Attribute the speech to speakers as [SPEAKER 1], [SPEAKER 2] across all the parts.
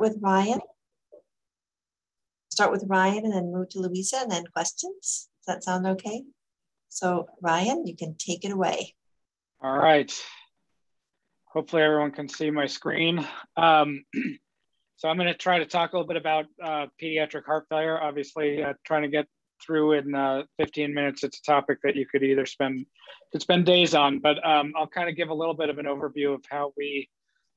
[SPEAKER 1] with Ryan. Start with Ryan and then move to Luisa and then questions. Does that sound okay? So Ryan, you can take it away.
[SPEAKER 2] All right. Hopefully everyone can see my screen. Um, so I'm gonna try to talk a little bit about uh, pediatric heart failure. Obviously, uh, trying to get through in uh, 15 minutes. It's a topic that you could either spend could spend days on, but um, I'll kind of give a little bit of an overview of how we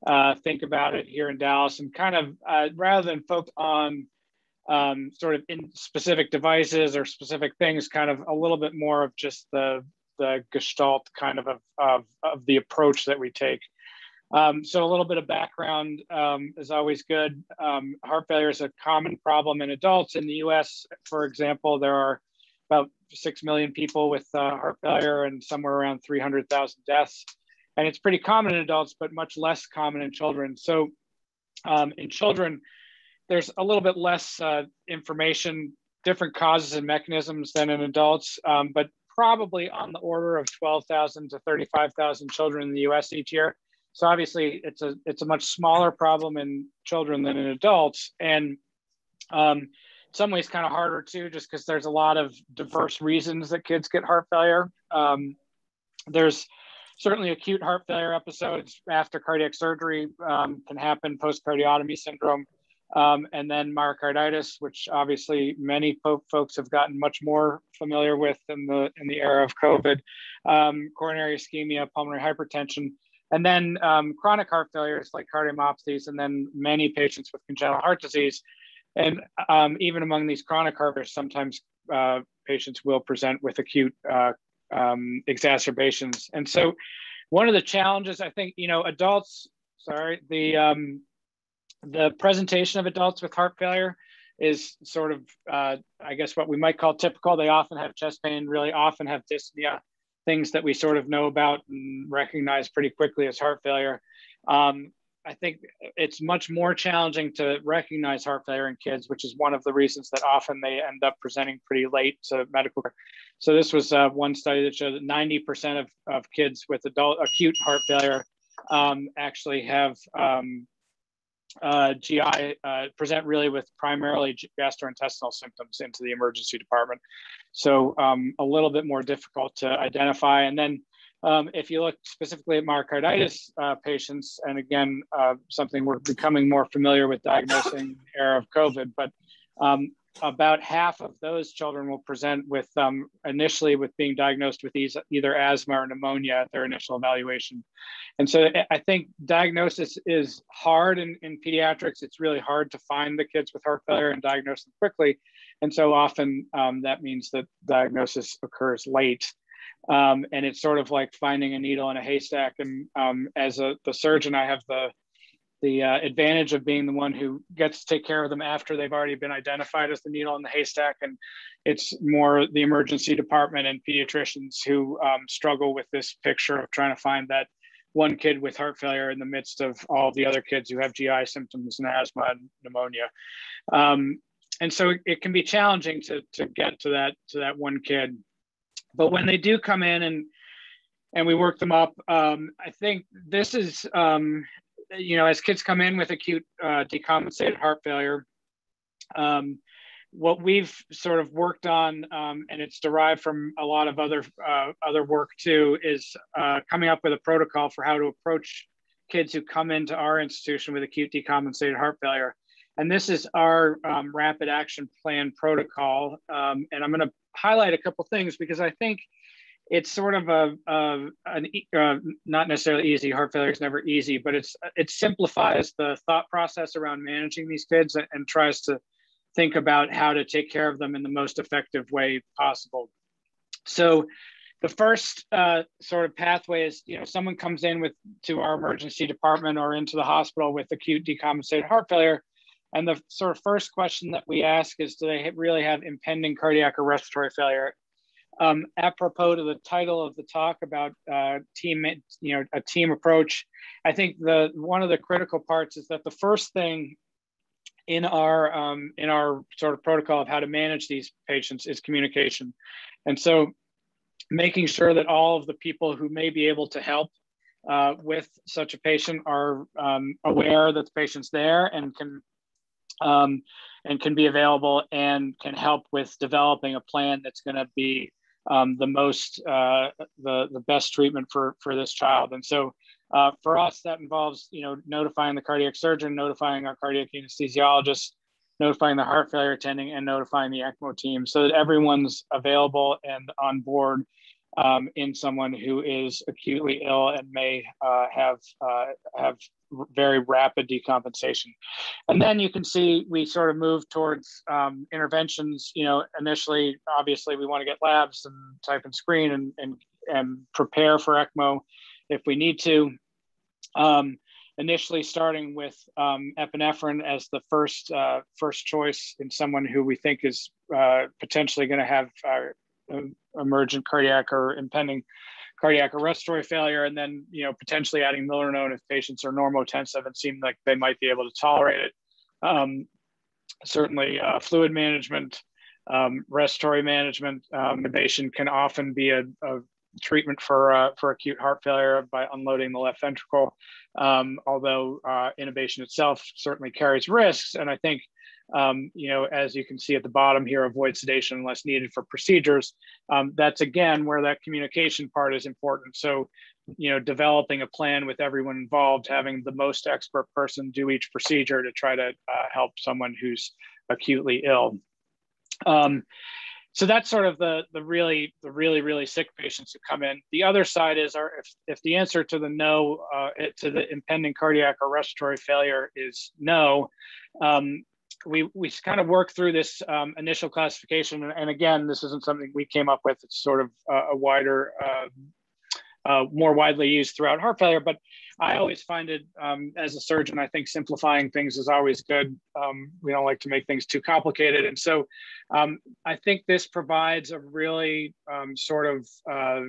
[SPEAKER 2] uh, think about it here in Dallas, and kind of uh, rather than focus on um, sort of in specific devices or specific things, kind of a little bit more of just the the gestalt kind of of, of, the approach that we take. Um, so a little bit of background um, is always good. Um, heart failure is a common problem in adults. In the US, for example, there are about 6 million people with uh, heart failure and somewhere around 300,000 deaths. And it's pretty common in adults, but much less common in children. So um, in children, there's a little bit less uh, information, different causes and mechanisms than in adults, um, but probably on the order of 12,000 to 35,000 children in the US each year. So obviously, it's a it's a much smaller problem in children than in adults, and um, in some ways, kind of harder too, just because there's a lot of diverse reasons that kids get heart failure. Um, there's certainly acute heart failure episodes after cardiac surgery um, can happen post cardiotomy syndrome. Um, and then myocarditis, which obviously many po- folks have gotten much more familiar with in the in the era of COVID, um, coronary ischemia, pulmonary hypertension, and then um, chronic heart failures like cardiomyopathies, and then many patients with congenital heart disease. And um, even among these chronic heart failures, sometimes uh, patients will present with acute uh, um, exacerbations. And so, one of the challenges, I think, you know, adults, sorry, the um, the presentation of adults with heart failure is sort of, uh, I guess, what we might call typical. They often have chest pain, really often have dyspnea, things that we sort of know about and recognize pretty quickly as heart failure. Um, I think it's much more challenging to recognize heart failure in kids, which is one of the reasons that often they end up presenting pretty late to medical care. So this was uh, one study that showed that 90% of, of kids with adult acute heart failure um, actually have um, uh, GI uh, present really with primarily gastrointestinal symptoms into the emergency department. So um, a little bit more difficult to identify. And then um, if you look specifically at myocarditis uh, patients, and again, uh, something we're becoming more familiar with diagnosing era of COVID, but um, about half of those children will present with um, initially with being diagnosed with these, either asthma or pneumonia at their initial evaluation. And so I think diagnosis is hard in, in pediatrics. It's really hard to find the kids with heart failure and diagnose them quickly. And so often um, that means that diagnosis occurs late. Um, and it's sort of like finding a needle in a haystack. And um, as a, the surgeon, I have the the uh, advantage of being the one who gets to take care of them after they've already been identified as the needle in the haystack. And it's more the emergency department and pediatricians who um, struggle with this picture of trying to find that one kid with heart failure in the midst of all the other kids who have GI symptoms and asthma and pneumonia. Um, and so it can be challenging to, to get to that to that one kid. But when they do come in and and we work them up, um, I think this is um, you know, as kids come in with acute uh, decompensated heart failure, um, what we've sort of worked on, um, and it's derived from a lot of other uh, other work too, is uh, coming up with a protocol for how to approach kids who come into our institution with acute decompensated heart failure. And this is our um, rapid action plan protocol. Um, and I'm going to highlight a couple things because I think it's sort of a, a an uh, not necessarily easy. Heart failure is never easy, but it's it simplifies the thought process around managing these kids and, and tries to think about how to take care of them in the most effective way possible. So the first uh, sort of pathway is you know someone comes in with to our emergency department or into the hospital with acute decompensated heart failure and the sort of first question that we ask is do they really have impending cardiac or respiratory failure? Um, apropos to the title of the talk about uh, team, you know, a team approach, I think the one of the critical parts is that the first thing in our um, in our sort of protocol of how to manage these patients is communication, and so making sure that all of the people who may be able to help uh, with such a patient are um, aware that the patient's there and can um, and can be available and can help with developing a plan that's going to be um, the most uh, the the best treatment for for this child. And so uh, for us, that involves you know notifying the cardiac surgeon, notifying our cardiac anesthesiologist, notifying the heart failure attending, and notifying the ECMO team, so that everyone's available and on board um, in someone who is acutely ill and may uh, have uh, have very rapid decompensation. And then you can see we sort of move towards um, interventions. You know, initially, obviously, we want to get labs and type and screen and and and prepare for ECMO if we need to. Um, initially, starting with um, epinephrine as the first uh, first choice in someone who we think is uh, potentially going to have uh, emergent cardiac or impending cardiac or respiratory failure, and then you know potentially adding milrinone if patients are normotensive and seem like they might be able to tolerate it. Um, certainly, uh, fluid management, um, respiratory management, um, intubation can often be a, a treatment for uh, for acute heart failure by unloading the left ventricle. Um, although uh, intubation itself certainly carries risks, and I think um, you know, as you can see at the bottom here, avoid sedation unless needed for procedures. Um, that's again where that communication part is important. So, you know, developing a plan with everyone involved, having the most expert person do each procedure to try to uh, help someone who's acutely ill. Um, so that's sort of the the really the really really sick patients who come in. The other side is our if if the answer to the no uh, to the impending cardiac or respiratory failure is no, um, we we kind of work through this um, initial classification, and, and, again, this isn't something we came up with. It's sort of a wider, uh, uh, more widely used throughout heart failure. But I always find it um, as a surgeon, I think simplifying things is always good. Um, we don't like to make things too complicated, and so um, I think this provides a really um, sort of uh,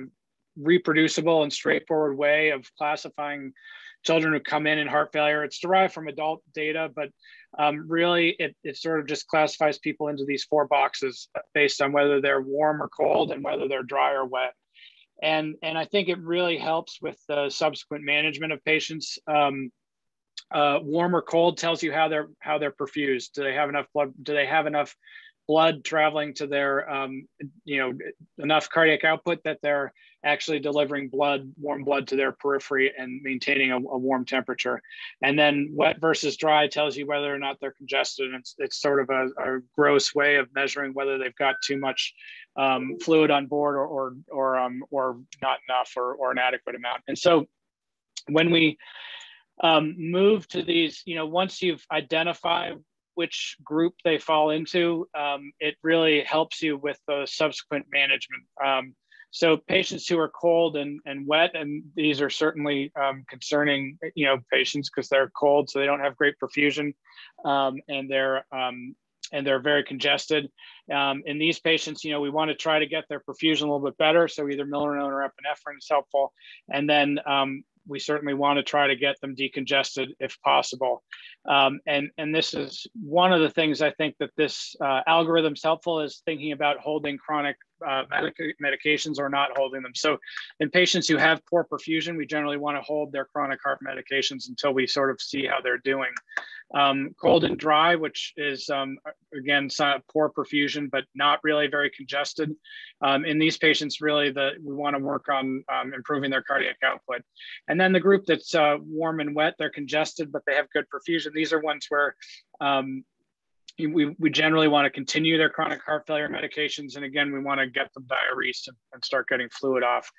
[SPEAKER 2] reproducible and straightforward way of classifying children who come in in heart failure. It's derived from adult data, but um, really it, it sort of just classifies people into these four boxes based on whether they're warm or cold and whether they're dry or wet. And, and I think it really helps with the subsequent management of patients. Um, uh, warm or cold tells you how they're how they're perfused. Do they have enough blood? Do they have enough blood traveling to their, um, you know, enough cardiac output that they're actually delivering blood, warm blood to their periphery and maintaining a, a warm temperature. And then wet versus dry tells you whether or not they're congested. It's, it's sort of a, a gross way of measuring whether they've got too much um, fluid on board or, or, or, um, or not enough or, or an adequate amount. And so when we um, move to these, you know, once you've identified which group they fall into, um, it really helps you with the subsequent management. Um, so patients who are cold and, and wet, and these are certainly um, concerning, you know, patients because they're cold, so they don't have great perfusion, um, and they're um, and they're very congested. Um, in these patients, you know, we want to try to get their perfusion a little bit better. So either milrinone or epinephrine is helpful, and then we certainly want to try to get them decongested if possible. Um, and, and this is one of the things I think that this uh, algorithm is helpful is thinking about holding chronic uh, medications or not holding them. So in patients who have poor perfusion, we generally want to hold their chronic heart medications until we sort of see how they're doing. Um, cold and dry, which is um, again poor perfusion, but not really very congested. Um, in these patients, really, the we want to work on um, improving their cardiac output. And then the group that's uh, warm and wet, they're congested, but they have good perfusion. These are ones where um, we, we generally want to continue their chronic heart failure medications. And again, we want to get them diuresed and, and start getting fluid off.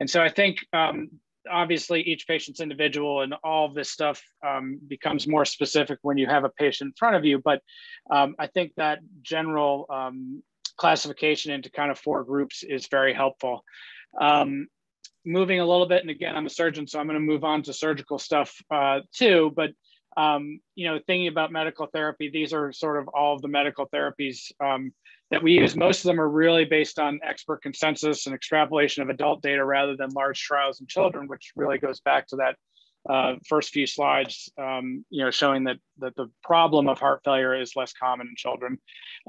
[SPEAKER 2] And so I think um, obviously each patient's individual and all of this stuff um, becomes more specific when you have a patient in front of you. But um, I think that general um, classification into kind of four groups is very helpful. Um, moving a little bit, and again, I'm a surgeon, so I'm going to move on to surgical stuff uh, too. But um, you know, thinking about medical therapy, these are sort of all of the medical therapies um, that we use. Most of them are really based on expert consensus and extrapolation of adult data rather than large trials in children, which really goes back to that uh, first few slides, um, you know, showing that that the problem of heart failure is less common in children.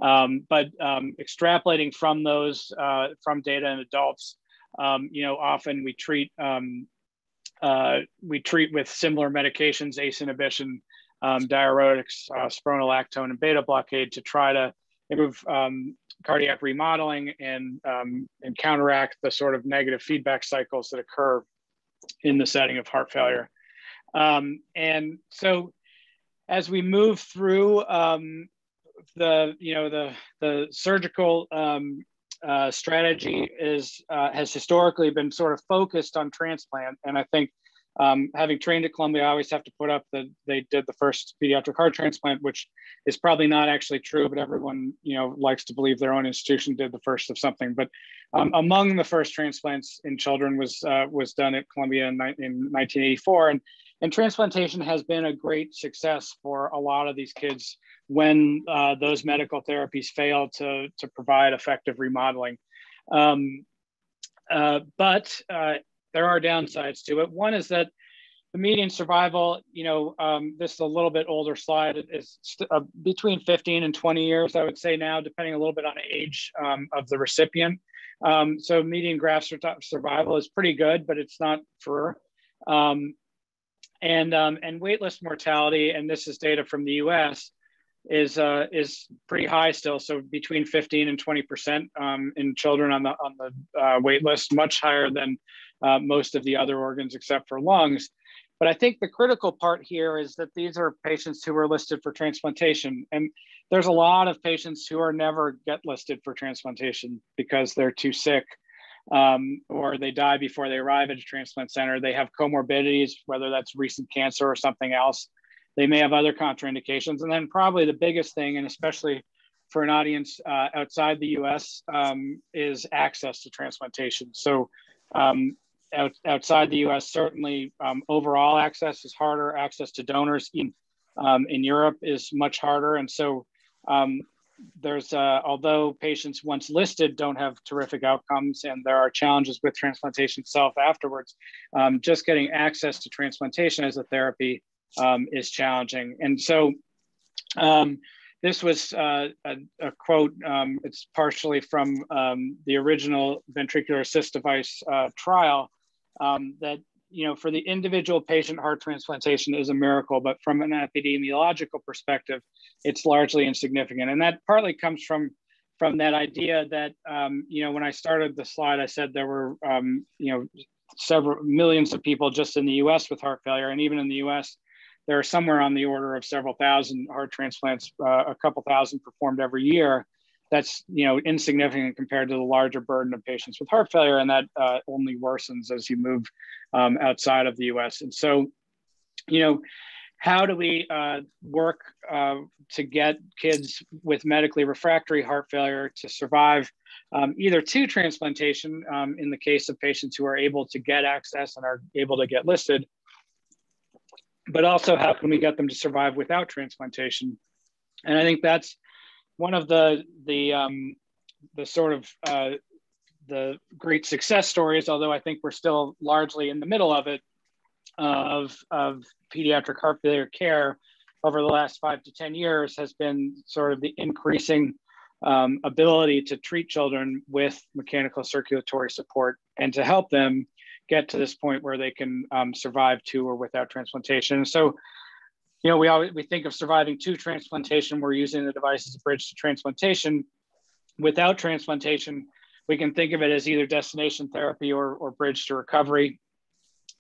[SPEAKER 2] Um, but um, extrapolating from those uh, from data in adults, um, you know, often we treat uh, we treat with similar medications, ACE inhibition, um, diuretics, uh, spironolactone, and beta blockade to try to improve um, cardiac remodeling and, um, and counteract the sort of negative feedback cycles that occur in the setting of heart failure. Um, and so as we move through um, the, you know, the, the surgical um, uh, strategy is, uh, has historically been sort of focused on transplant. And I think um, having trained at Columbia, I always have to put up that they did the first pediatric heart transplant, which is probably not actually true, but everyone you know likes to believe their own institution did the first of something. But um, among the first transplants in children was uh, was done at Columbia in, in 1984, and and transplantation has been a great success for a lot of these kids when uh, those medical therapies fail to to provide effective remodeling. Um, uh, but uh, there are downsides to it. One is that the median survival, you know, um, this is a little bit older slide, is uh, between 15 and 20 years, I would say now, depending a little bit on age um, of the recipient. Um, so median graft survival is pretty good, but it's not for. Um, and um, and waitlist mortality, and this is data from the U.S. is uh, is pretty high still. So between 15 and 20 percent um, in children on the on the uh, wait list, much higher than uh, most of the other organs except for lungs. But I think the critical part here is that these are patients who are listed for transplantation. And there's a lot of patients who are never get listed for transplantation because they're too sick um, or they die before they arrive at a transplant center. They have comorbidities, whether that's recent cancer or something else. They may have other contraindications. And then probably the biggest thing, and especially for an audience uh, outside the US, um, is access to transplantation. So um, out, outside the US, certainly um, overall access is harder. Access to donors in, um, in Europe is much harder. And so um, there's, uh, although patients once listed don't have terrific outcomes and there are challenges with transplantation itself afterwards, um, just getting access to transplantation as a therapy um, is challenging. And so um, this was uh, a, a, quote, um, it's partially from um, the original ventricular assist device uh, trial um, that, you know, for the individual patient, heart transplantation is a miracle, but from an epidemiological perspective, it's largely insignificant. And that partly comes from from that idea that, um, you know, when I started the slide, I said there were, um, you know, several millions of people just in the US with heart failure. And even in the US, there are somewhere on the order of several thousand heart transplants, uh, a couple thousand performed every year. That's you know insignificant compared to the larger burden of patients with heart failure, and that uh, only worsens as you move um, outside of the U.S. And so, you know, how do we uh, work uh, to get kids with medically refractory heart failure to survive um, either to transplantation um, in the case of patients who are able to get access and are able to get listed, but also how can we get them to survive without transplantation? And I think that's one of the the um, the sort of uh, the great success stories. Although I think we're still largely in the middle of it of of pediatric heart failure care over the last five to ten years has been sort of the increasing um, ability to treat children with mechanical circulatory support and to help them get to this point where they can um, survive to or without transplantation. So, you know, we always we think of surviving to transplantation. We're using the device as a bridge to transplantation. Without transplantation, we can think of it as either destination therapy or, or bridge to recovery,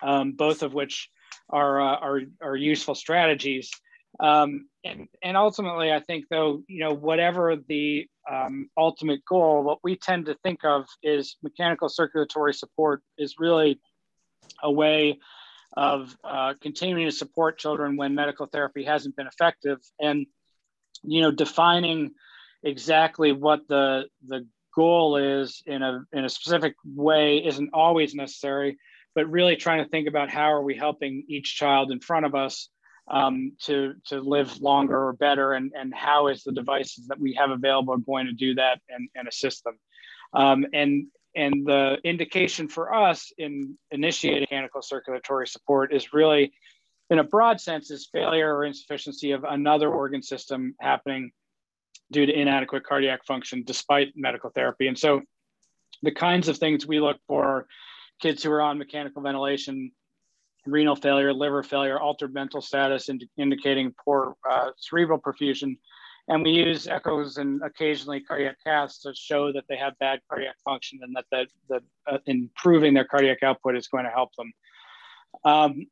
[SPEAKER 2] um, both of which are, uh, are, are useful strategies. Um, and, and ultimately, I think, though, you know, whatever the um, ultimate goal, what we tend to think of is mechanical circulatory support is really a way of uh, continuing to support children when medical therapy hasn't been effective, and you know, defining exactly what the the goal is in a in a specific way isn't always necessary, but really trying to think about how are we helping each child in front of us um, to, to live longer or better and, and how is the devices that we have available going to do that and, and assist them. Um, and, and the indication for us in initiating mechanical circulatory support is really, in a broad sense, is failure or insufficiency of another organ system happening due to inadequate cardiac function despite medical therapy. And so the kinds of things we look for kids who are on mechanical ventilation renal failure, liver failure, altered mental status, ind indicating poor uh, cerebral perfusion. And we use echoes and occasionally cardiac caths to show that they have bad cardiac function and that the, uh, improving their cardiac output is going to help them. Um,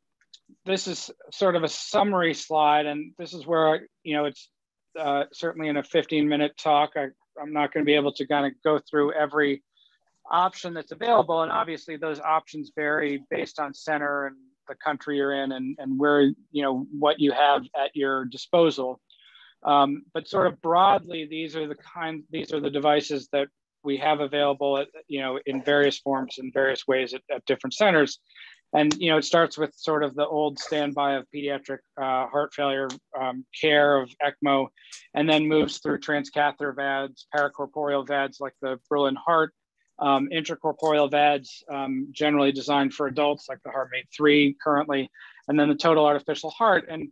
[SPEAKER 2] this is sort of a summary slide, and this is where, you know, it's uh, certainly in a 15 minute talk, I, I'm not going to be able to kind of go through every option that's available. And obviously those options vary based on center and the country you're in and, and where, you know, what you have at your disposal. Um, but sort of broadly, these are the kind, these are the devices that we have available, at, you know, in various forms in various ways at, at different centers. And, you know, it starts with sort of the old standby of pediatric uh, heart failure um, care of ECMO, and then moves through transcatheter VADs, paracorporeal VADs like the Berlin Heart, um, intracorporeal VADs, um, generally designed for adults like the HeartMate 3 currently, and then the total artificial heart. And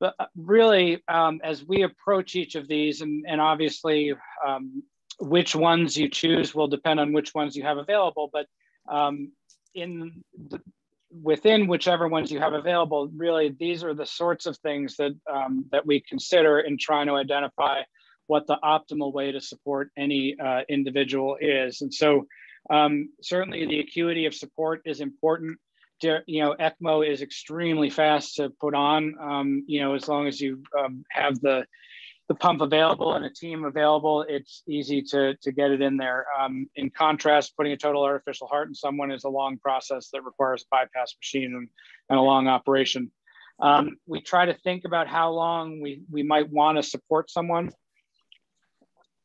[SPEAKER 2] the, uh, really, um, as we approach each of these, and, and obviously um, which ones you choose will depend on which ones you have available, but um, in the, within whichever ones you have available, really these are the sorts of things that um, that we consider in trying to identify what the optimal way to support any uh, individual is. And so um, certainly the acuity of support is important. You know, ECMO is extremely fast to put on, um, you know, as long as you um, have the, the pump available and a team available, it's easy to, to get it in there. Um, in contrast, putting a total artificial heart in someone is a long process that requires a bypass machine and, and a long operation. Um, we try to think about how long we, we might want to support someone.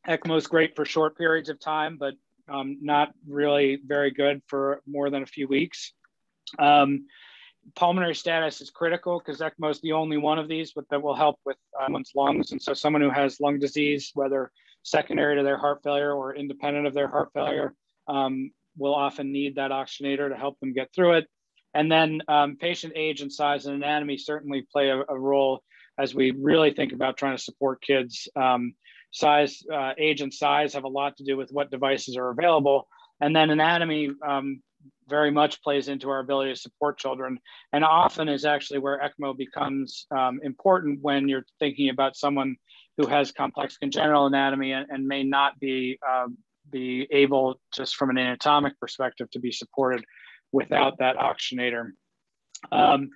[SPEAKER 2] ECMO is great for short periods of time, but um, not really very good for more than a few weeks. Um, pulmonary status is critical because ECMO is the only one of these that will help with uh, one's lungs. And so someone who has lung disease, whether secondary to their heart failure or independent of their heart failure, um, will often need that oxygenator to help them get through it. And then um, patient age and size and anatomy certainly play a, a, role as we really think about trying to support kids. Um, size, uh, age and size have a lot to do with what devices are available. And then anatomy um, very much plays into our ability to support children and often is actually where ECMO becomes um, important when you're thinking about someone who has complex congenital anatomy and, and may not be, uh, be able just from an anatomic perspective to be supported without that oxygenator. Um,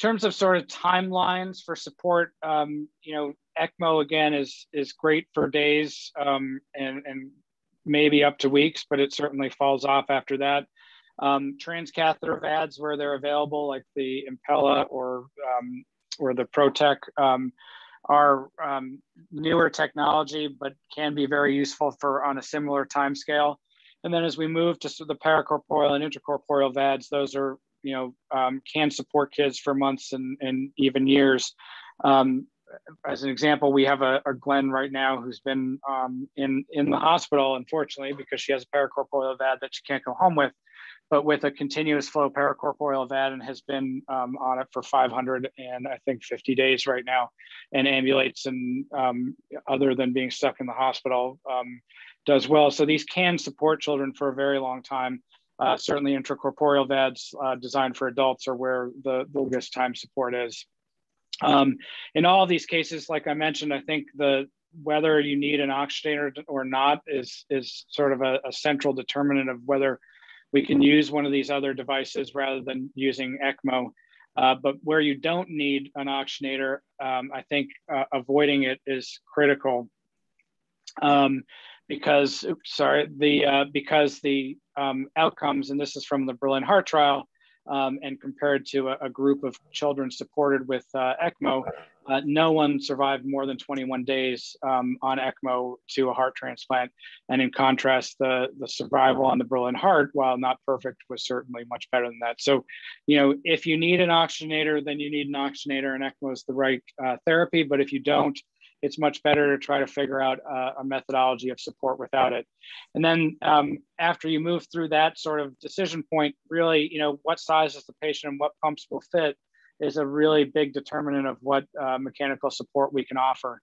[SPEAKER 2] terms of sort of timelines for support, um, you know, ECMO again is is great for days um, and and maybe up to weeks, but it certainly falls off after that. Um, transcatheter VADs where they're available, like the Impella or um, or the Protek, um, are um, newer technology, but can be very useful for on a similar time scale. And then as we move to the paracorporeal and intracorporeal VADs, those are you know um, can support kids for months and, and even years. Um, as an example, we have a, a Glenn right now who's been um, in in the hospital, unfortunately, because she has a paracorporeal VAD that she can't go home with, but with a continuous flow paracorporeal VAD and has been um, on it for 500 and I think 50 days right now, and ambulates and um, other than being stuck in the hospital, um, does well. So these can support children for a very long time. Uh, certainly intracorporeal VADs uh, designed for adults are where the longest time support is. Um, in all these cases, like I mentioned, I think the whether you need an oxygenator or not is is sort of a, a, central determinant of whether we can use one of these other devices rather than using ECMO. Uh, but where you don't need an oxygenator, um, I think uh, avoiding it is critical. Um, because, oops, sorry, the uh, because the um, outcomes, and this is from the Berlin Heart Trial, um, and compared to a, a, group of children supported with uh, ECMO, uh, no one survived more than 21 days um, on ECMO to a heart transplant. And in contrast, the, the survival on the Berlin heart, while not perfect, was certainly much better than that. So, you know, if you need an oxygenator, then you need an oxygenator and ECMO is the right uh, therapy. But if you don't, it's much better to try to figure out uh, a methodology of support without it. And then um, after you move through that sort of decision point, really, you know, what size is the patient and what pumps will fit is a really big determinant of what uh, mechanical support we can offer.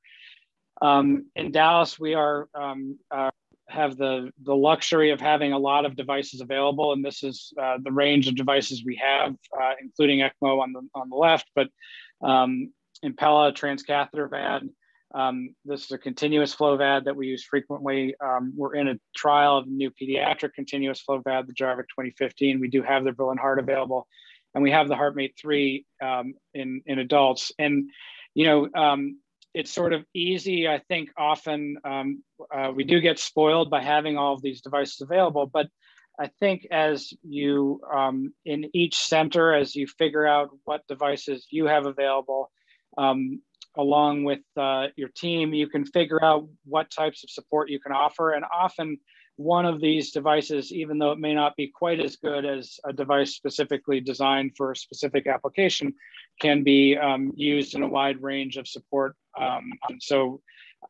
[SPEAKER 2] Um, in Dallas, we are um, uh, have the the luxury of having a lot of devices available, and this is uh, the range of devices we have, uh, including ECMO on the on the left, but um, Impella transcatheter VAD. Um, this is a continuous flow VAD that we use frequently. Um, we're in a trial of new pediatric continuous flow VAD, the Jarvik 2015. We do have the Berlin Heart available, and we have the HeartMate 3 um, in in adults. And you know, um, it's sort of easy. I think often um, uh, we do get spoiled by having all of these devices available, but I think as you, um, in each center, as you figure out what devices you have available, um, along with uh, your team, you can figure out what types of support you can offer. And often one of these devices, even though it may not be quite as good as a device specifically designed for a specific application, can be um, used in a wide range of support. Um, so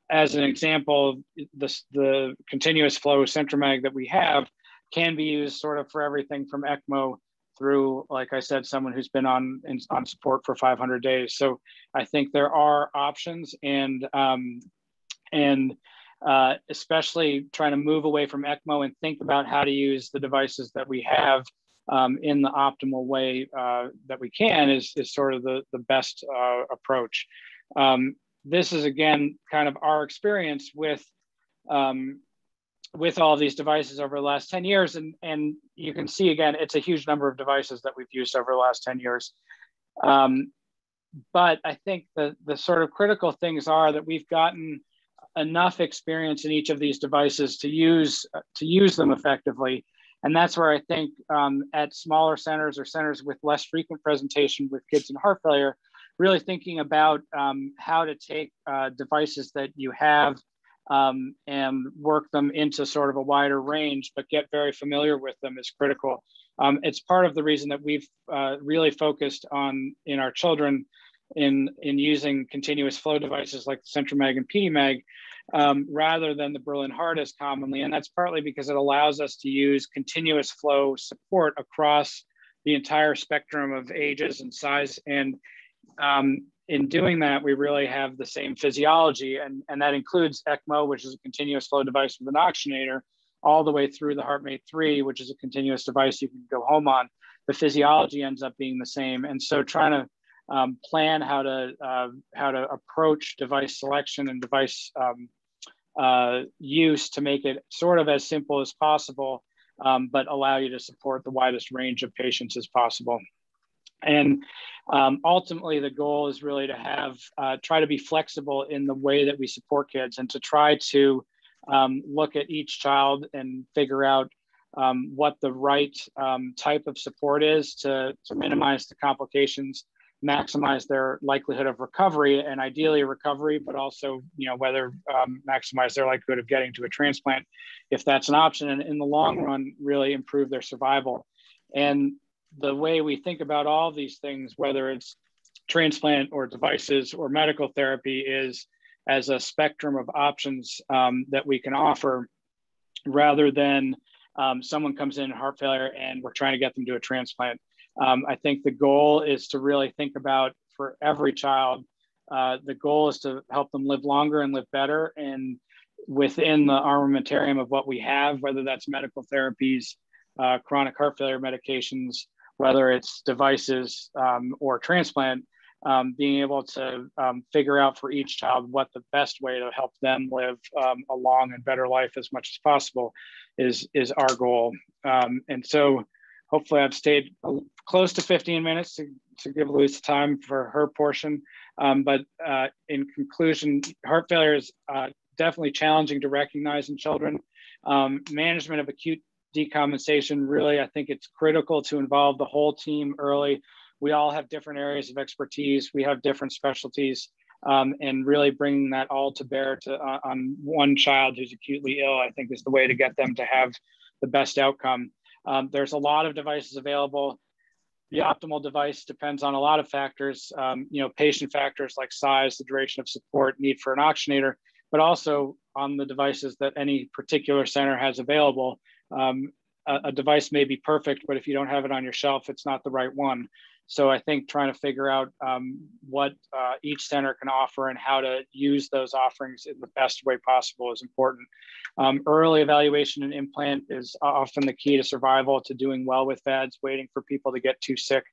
[SPEAKER 2] as an example, this, the continuous flow CentraMag that we have can be used sort of for everything from ECMO through, like I said, someone who's been on in, on support for 500 days. So I think there are options, and um, and uh, especially trying to move away from ECMO and think about how to use the devices that we have um, in the optimal way uh, that we can is, is sort of the, the best uh, approach. Um, this is again kind of our experience with um, with all these devices over the last 10 years and and you can see again it's a huge number of devices that we've used over the last 10 years um, but i think the the sort of critical things are that we've gotten enough experience in each of these devices to use to use them effectively. And that's where I think um, at smaller centers or centers with less frequent presentation with kids in heart failure, really thinking about um, how to take uh, devices that you have um, and work them into sort of a wider range, but get very familiar with them is critical. Um, it's part of the reason that we've uh, really focused on in our children in, in using continuous flow devices like the CentraMag and PediMag um, rather than the Berlin as commonly. And that's partly because it allows us to use continuous flow support across the entire spectrum of ages and size. And um, in doing that, we really have the same physiology, and, and that includes ECMO, which is a continuous flow device with an oxygenator, all the way through the HeartMate 3, which is a continuous device you can go home on. The physiology ends up being the same. And so trying to um, plan how to uh, how to approach device selection and device um, uh, use to make it sort of as simple as possible, um, but allow you to support the widest range of patients as possible. And um, ultimately, the goal is really to have uh, try to be flexible in the way that we support kids and to try to um, look at each child and figure out um, what the right um, type of support is to, to minimize the complications maximize their likelihood of recovery and ideally recovery, but also, you know, whether um, maximize their likelihood of getting to a transplant if that's an option and in the long run, really improve their survival. And the way we think about all these things, whether it's transplant or devices or medical therapy is as a spectrum of options um, that we can offer rather than um, someone comes in heart failure and we're trying to get them to a transplant um, I think the goal is to really think about for every child, uh, the goal is to help them live longer and live better. And within the armamentarium of what we have, whether that's medical therapies, uh, chronic heart failure medications, whether it's devices um, or transplant, um, being able to um, figure out for each child what the best way to help them live um, a long and better life as much as possible is is our goal. Um, and so hopefully I've stayed close to 15 minutes to, to give Luisa time for her portion. Um, but uh, in conclusion, heart failure is uh, definitely challenging to recognize in children. Um, management of acute decompensation, really, I think it's critical to involve the whole team early. We all have different areas of expertise. We have different specialties. Um, and really bringing that all to bear to, uh, on one child who's acutely ill, I think is the way to get them to have the best outcome. Um, there's a lot of devices available. The optimal device depends on a lot of factors, um, you know, patient factors like size, the duration of support, need for an oxygenator, but also on the devices that any particular center has available. Um, a, a, device may be perfect, but if you don't have it on your shelf, it's not the right one. So I think trying to figure out um, what uh, each center can offer and how to use those offerings in the best way possible is important. Um, early evaluation and implant is often the key to survival, to doing well with VADS, waiting for people to get too sick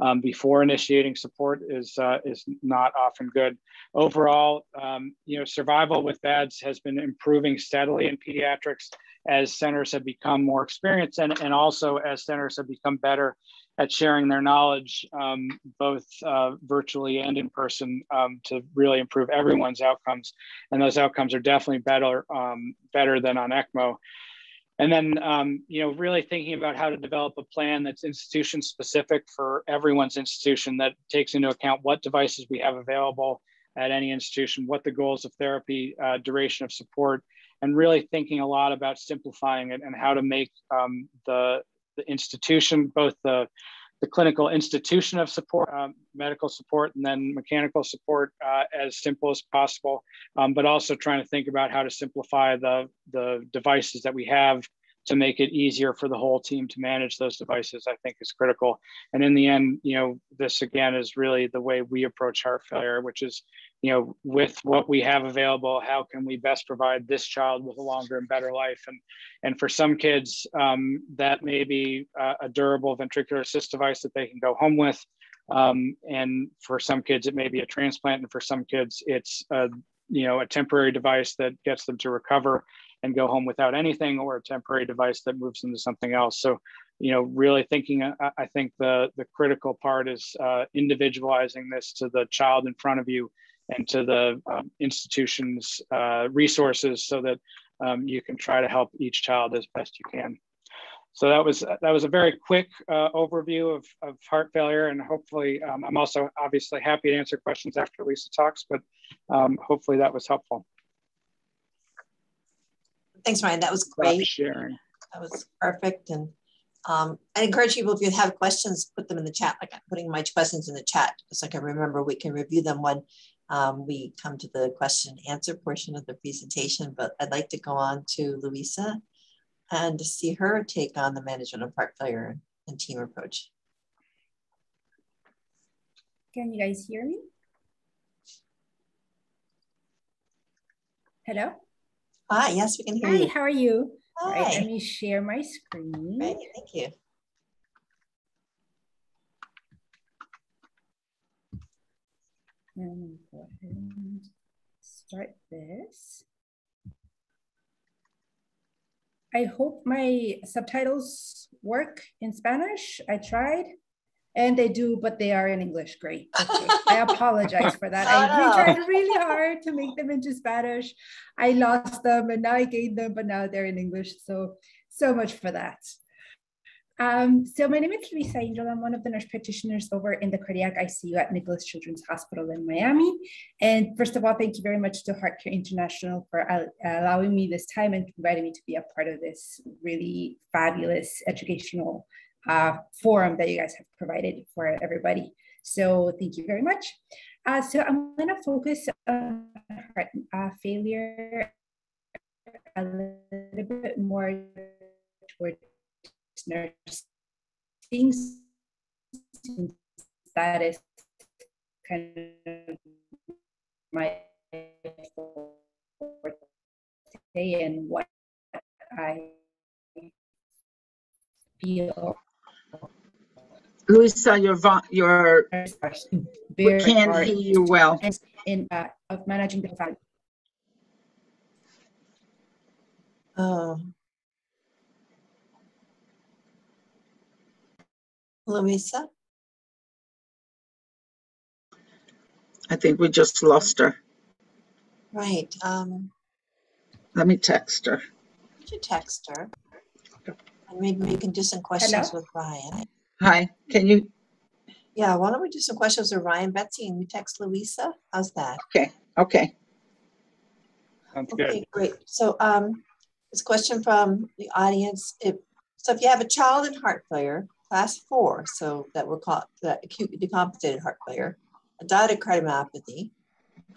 [SPEAKER 2] um, before initiating support is, uh, is not often good. Overall, um, you know, survival with VADS has been improving steadily in pediatrics as centers have become more experienced and, and also as centers have become better at sharing their knowledge, um, both uh, virtually and in person, um, to really improve everyone's outcomes. And those outcomes are definitely better, um, better than on ECMO. And then, um, you know, really thinking about how to develop a plan that's institution specific for everyone's institution that takes into account what devices we have available at any institution, what the goals of therapy, uh, duration of support, and really thinking a lot about simplifying it and how to make um, the the institution, both the, the clinical institution of support, um, medical support, and then mechanical support uh, as simple as possible, um, but also trying to think about how to simplify the, the devices that we have to make it easier for the whole team to manage those devices, I think is critical. And in the end, you know, this again is really the way we approach heart failure, which is you know, with what we have available, how can we best provide this child with a longer and better life? And, and for some kids, um, that may be a, a durable ventricular assist device that they can go home with. Um, and for some kids, it may be a transplant. And for some kids, it's a, you know, a temporary device that gets them to recover and go home without anything or a temporary device that moves them to something else. So, you know, really thinking, uh, I think the, the critical part is uh, individualizing this to the child in front of you and to the um, institution's uh, resources so that um, you can try to help each child as best you can. So that was that was a very quick uh, overview of, of heart failure, and hopefully, um, I'm also obviously happy to answer questions after Lisa talks, but um, hopefully that was helpful.
[SPEAKER 1] Thanks, Ryan. That was great. sharing. That was perfect, and um, I encourage people if you have questions, put them in the chat. Like I'm putting my questions in the chat, just so I can remember we can review them when um, we come to the question and answer portion of the presentation, but I'd like to go on to Luisa and to see her take on the management of heart failure and team approach.
[SPEAKER 3] Can you guys hear me? Hello?
[SPEAKER 1] Hi, yes, we can hear
[SPEAKER 3] Hi,
[SPEAKER 1] you.
[SPEAKER 3] how are you?
[SPEAKER 1] Hi.
[SPEAKER 3] All right, let me share my screen.
[SPEAKER 1] Great, thank you.
[SPEAKER 3] And go ahead and start this. I hope my subtitles work in Spanish. I tried and they do, but they are in English. Great. Okay. I apologize for that. I tried really hard to make them into Spanish. I lost them and now I gained them, but now they're in English. So, so much for that. Um, so my name is Luisa Angel. I'm one of the nurse practitioners over in the cardiac ICU at Nicklaus Children's Hospital in Miami. And first of all, thank you very much to HeartCare International for uh, allowing me this time and inviting me to be a part of this really fabulous educational uh, forum that you guys have provided for everybody. So thank you very much. Uh, so I'm going to focus on heart uh, failure a little bit more towards nursing that is kind of my forte and what I feel.
[SPEAKER 4] Luisa, your your we can't hear you well.
[SPEAKER 3] In uh, of managing the family.
[SPEAKER 1] Oh. Luisa?
[SPEAKER 4] I think we just lost her.
[SPEAKER 1] Right. Um,
[SPEAKER 4] Let me text her.
[SPEAKER 1] could you text her? And maybe we can do some questions with Ryan.
[SPEAKER 4] Hi, can you?
[SPEAKER 1] Yeah, why don't we do some questions with Ryan, Betsy, and you text Luisa? How's that?
[SPEAKER 4] Okay, okay.
[SPEAKER 2] Sounds good.
[SPEAKER 1] Okay, great. So um, this question from the audience. If, so if you have a child in heart failure, class four, so that we're called the acute decompensated heart failure, a dilated cardiomyopathy,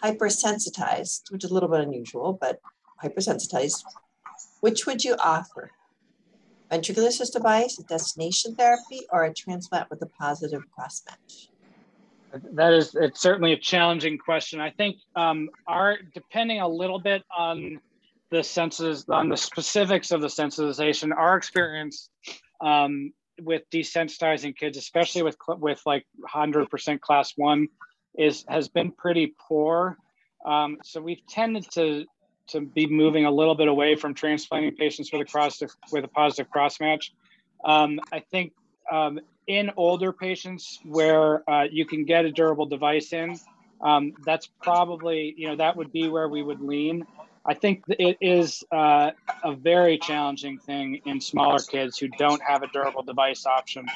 [SPEAKER 1] hypersensitized, which is a little bit unusual, but hypersensitized, which would you offer? Ventricular assist device, a destination therapy, or a transplant with a positive cross-match?
[SPEAKER 2] That is, it's certainly a challenging question. I think um, our, depending a little bit on the senses, on the specifics of the sensitization, our experience um, with desensitizing kids, especially with with like 100% class one, is has been pretty poor. Um, so we've tended to to be moving a little bit away from transplanting patients with a cross with a positive cross match. Um, I think um, in older patients where uh, you can get a durable device in, um, that's probably you know that would be where we would lean. I think it is uh, a very challenging thing in smaller kids who don't have a durable device option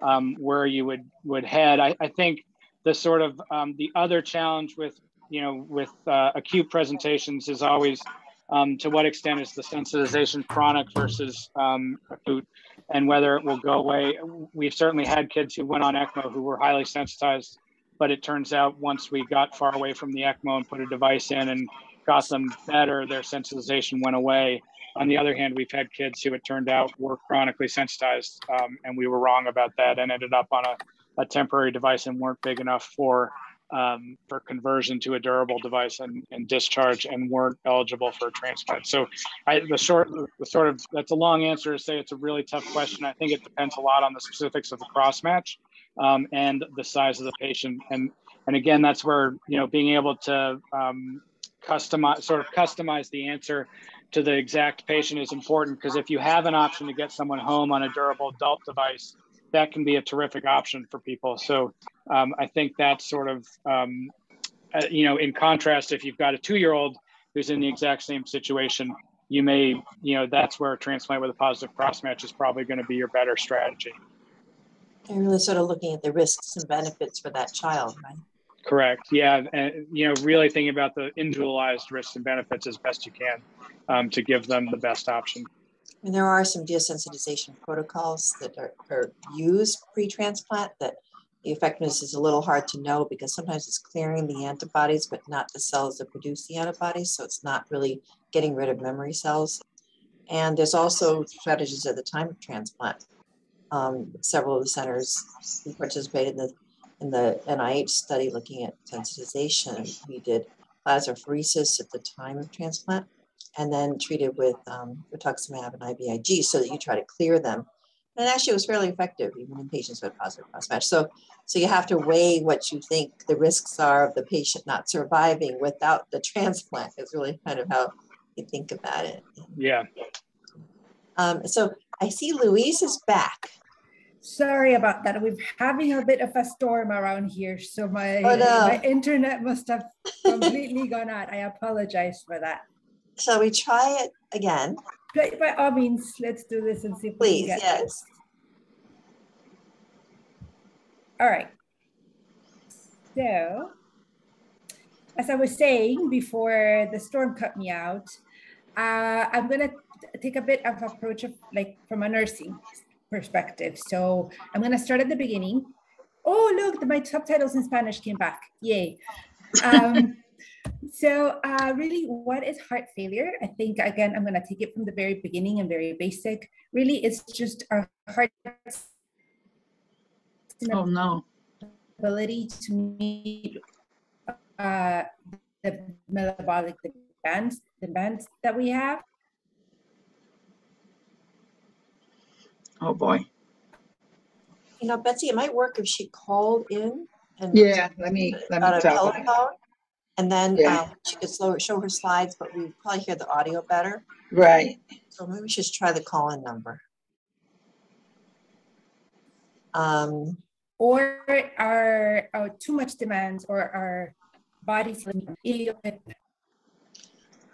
[SPEAKER 2] um, where you would would head. I, I think the sort of um, the other challenge with you know with uh, acute presentations is always um, to what extent is the sensitization chronic versus um, acute and whether it will go away. We've certainly had kids who went on ECMO who were highly sensitized, but it turns out once we got far away from the ECMO and put a device in and got them better, their sensitization went away. On the other hand, we've had kids who it turned out were chronically sensitized, um, and we were wrong about that and ended up on a, a temporary device and weren't big enough for um, for conversion to a durable device and, and, discharge and weren't eligible for a transplant. So I, the short, the sort of, that's a long answer to say it's a really tough question. I think it depends a lot on the specifics of the cross match um, and the size of the patient. And, and again, that's where, you know, being able to um, customize, sort of customize the answer to the exact patient is important because if you have an option to get someone home on a durable adult device, that can be a terrific option for people. So um, I think that's sort of, um, uh, you know, in contrast, if you've got a two-year-old who's in the exact same situation, you may, you know, that's where a transplant with a positive cross match is probably going to be your better strategy.
[SPEAKER 1] And really sort of looking at the risks and benefits for that child, right?
[SPEAKER 2] Correct. Yeah, and you know, really thinking about the individualized risks and benefits as best you can um, to give them the best option.
[SPEAKER 1] And there are some desensitization protocols that are, are used pre-transplant that the effectiveness is a little hard to know because sometimes it's clearing the antibodies, but not the cells that produce the antibodies. So it's not really getting rid of memory cells. And there's also strategies at the time of transplant. Um, several of the centers who participated in the, in the NIH study looking at sensitization, we did plasmapheresis at the time of transplant and then treated with um, rituximab and IVIG so that you try to clear them. And actually, it was fairly effective even in patients with positive cross match. So, so you have to weigh what you think the risks are of the patient not surviving without the transplant. Is really kind of how you think about it.
[SPEAKER 2] Yeah.
[SPEAKER 1] Um, so I see Luisa is back.
[SPEAKER 3] Sorry about that. We're having a bit of a storm around here, so my oh, no. my internet must have completely gone out. I apologize for that.
[SPEAKER 1] Shall we try it again?
[SPEAKER 3] By, by all means, let's do this and see if
[SPEAKER 1] Please, we can get yes. This.
[SPEAKER 3] All right. So, as I was saying before the storm cut me out, uh, I'm gonna take a bit of approach of like from a nursing perspective. So I'm gonna start at the beginning. Oh, look, my subtitles in Spanish came back. Yay. Um, so uh, really, what is heart failure? I think, again, I'm going to take it from the very beginning and very basic. Really, it's just our heart
[SPEAKER 4] oh, no.
[SPEAKER 3] ability to meet uh, the metabolic demands, demands that we have.
[SPEAKER 4] Oh, boy.
[SPEAKER 1] You know, Betsy, it might work if she called in
[SPEAKER 4] and yeah, let me let me tell
[SPEAKER 1] and then yeah. um, she could slow, show her slides, but we probably hear the audio better.
[SPEAKER 4] Right.
[SPEAKER 1] So maybe we should try the call-in number. Um,
[SPEAKER 3] or our, our too much demands or our bodies.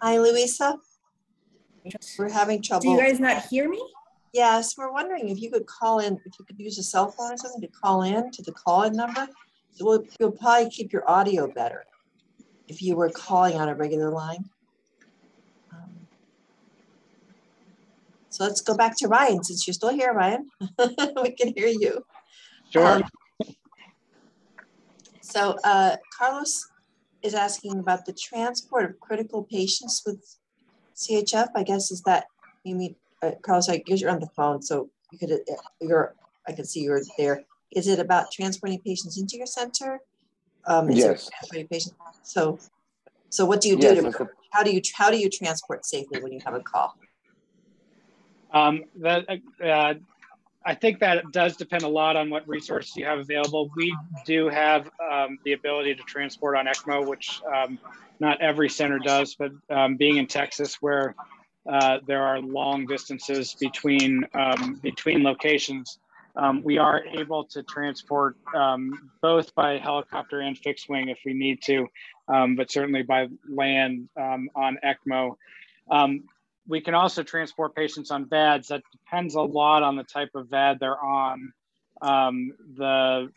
[SPEAKER 1] Hi, Luisa. We're having trouble.
[SPEAKER 3] Do you guys not hear me?
[SPEAKER 1] Yes, we're wondering if you could call in, if you could use a cell phone or something to call in to the call-in number. So we'll, you'll probably keep your audio better if you were calling on a regular line. Um, so let's go back to Ryan since you're still here, Ryan. we can hear you.
[SPEAKER 2] Sure. Um,
[SPEAKER 1] so uh, Carlos is asking about the transport of critical patients with CHF. I guess is that you mean uh, Carlos, I guess you're on the phone, so you could, uh, you're, I can see you're there. Is it about transporting patients into your center? Um,
[SPEAKER 5] yes.
[SPEAKER 1] Patients? So, so what do you do? Yes, to, how do you how do you transport safely when you have a call?
[SPEAKER 2] Um, that uh, I think that does depend a lot on what resources you have available. We do have um, the ability to transport on ECMO, which um, not every center does, but um, being in Texas, where uh, there are long distances between um, between locations, um, we are able to transport um, both by helicopter and fixed wing if we need to, um, but certainly by land um, on ECMO. Um, we can also transport patients on VADs. That depends a lot on the type of VAD they're on. Um, the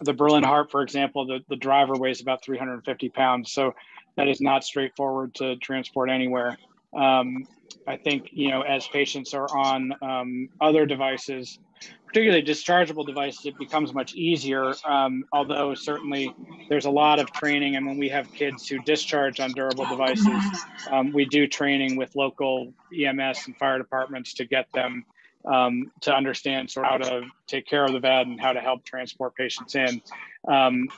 [SPEAKER 2] the Berlin Heart, for example, the, the driver weighs about 350 pounds. So that is not straightforward to transport anywhere. I think, you know, as patients are on other devices, particularly dischargeable devices, it becomes much easier. Um, although certainly there's a lot of training, and when we have kids who discharge on durable devices, um, we do training with local EMS and fire departments to get them um, to understand sort of how to take care of the VAD and how to help transport patients in. Um,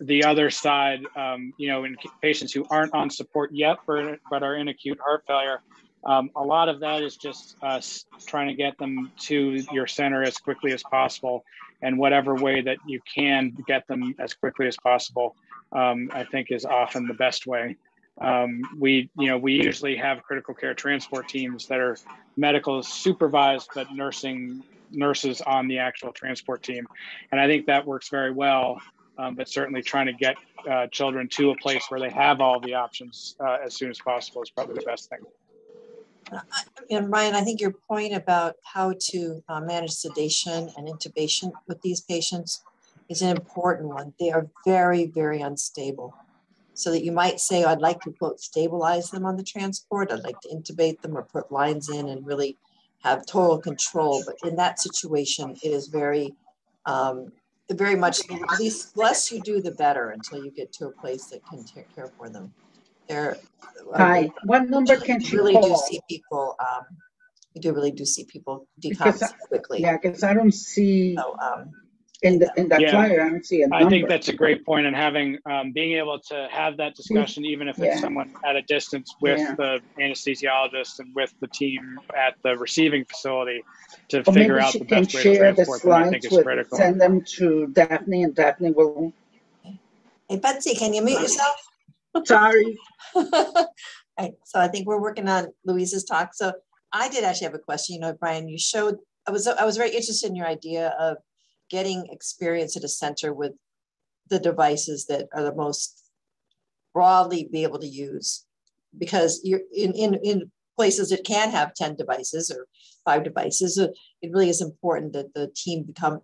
[SPEAKER 2] the other side, um, you know, in patients who aren't on support yet but, but are in acute heart failure, um, a lot of that is just us trying to get them to your center as quickly as possible, and whatever way that you can get them as quickly as possible, um, I think is often the best way. Um, we, you know, we usually have critical care transport teams that are medical supervised, but nursing nurses on the actual transport team, and I think that works very well um, but certainly trying to get uh, children to a place where they have all the options uh, as soon as possible is probably the best thing.
[SPEAKER 1] And Ryan, I think your point about how to uh, manage sedation and intubation with these patients is an important one. They are very, very unstable. So that you might say, I'd like to quote, stabilize them on the transport. I'd like to intubate them or put lines in and really have total control. But in that situation, it is very um, very much the least less you do the better until you get to a place that can take care for them there
[SPEAKER 4] hi what number can she
[SPEAKER 1] really
[SPEAKER 4] call?
[SPEAKER 1] do see people um we do really do see people decompense quickly
[SPEAKER 4] yeah because i don't see so, um, in the in that yeah. flyer, I don't see a number.
[SPEAKER 2] I think that's a great point, and having um, being able to have that discussion, even if it's yeah. someone at a distance with yeah. the anesthesiologist and with the team at the receiving facility, to or figure out the best way to transport them, I think is critical.
[SPEAKER 4] Send them to Daphne, and Daphne will.
[SPEAKER 1] Hey Betsy, can you mute yourself?
[SPEAKER 4] Sorry.
[SPEAKER 1] right, so I think we're working on Luisa's talk. So I did actually have a question. You know, Ryan, you showed. I was I was very interested in your idea of getting experience at a center with the devices that are the most broadly be able to use because you're in, in, in places that can have 10 devices or five devices it really is important that the team become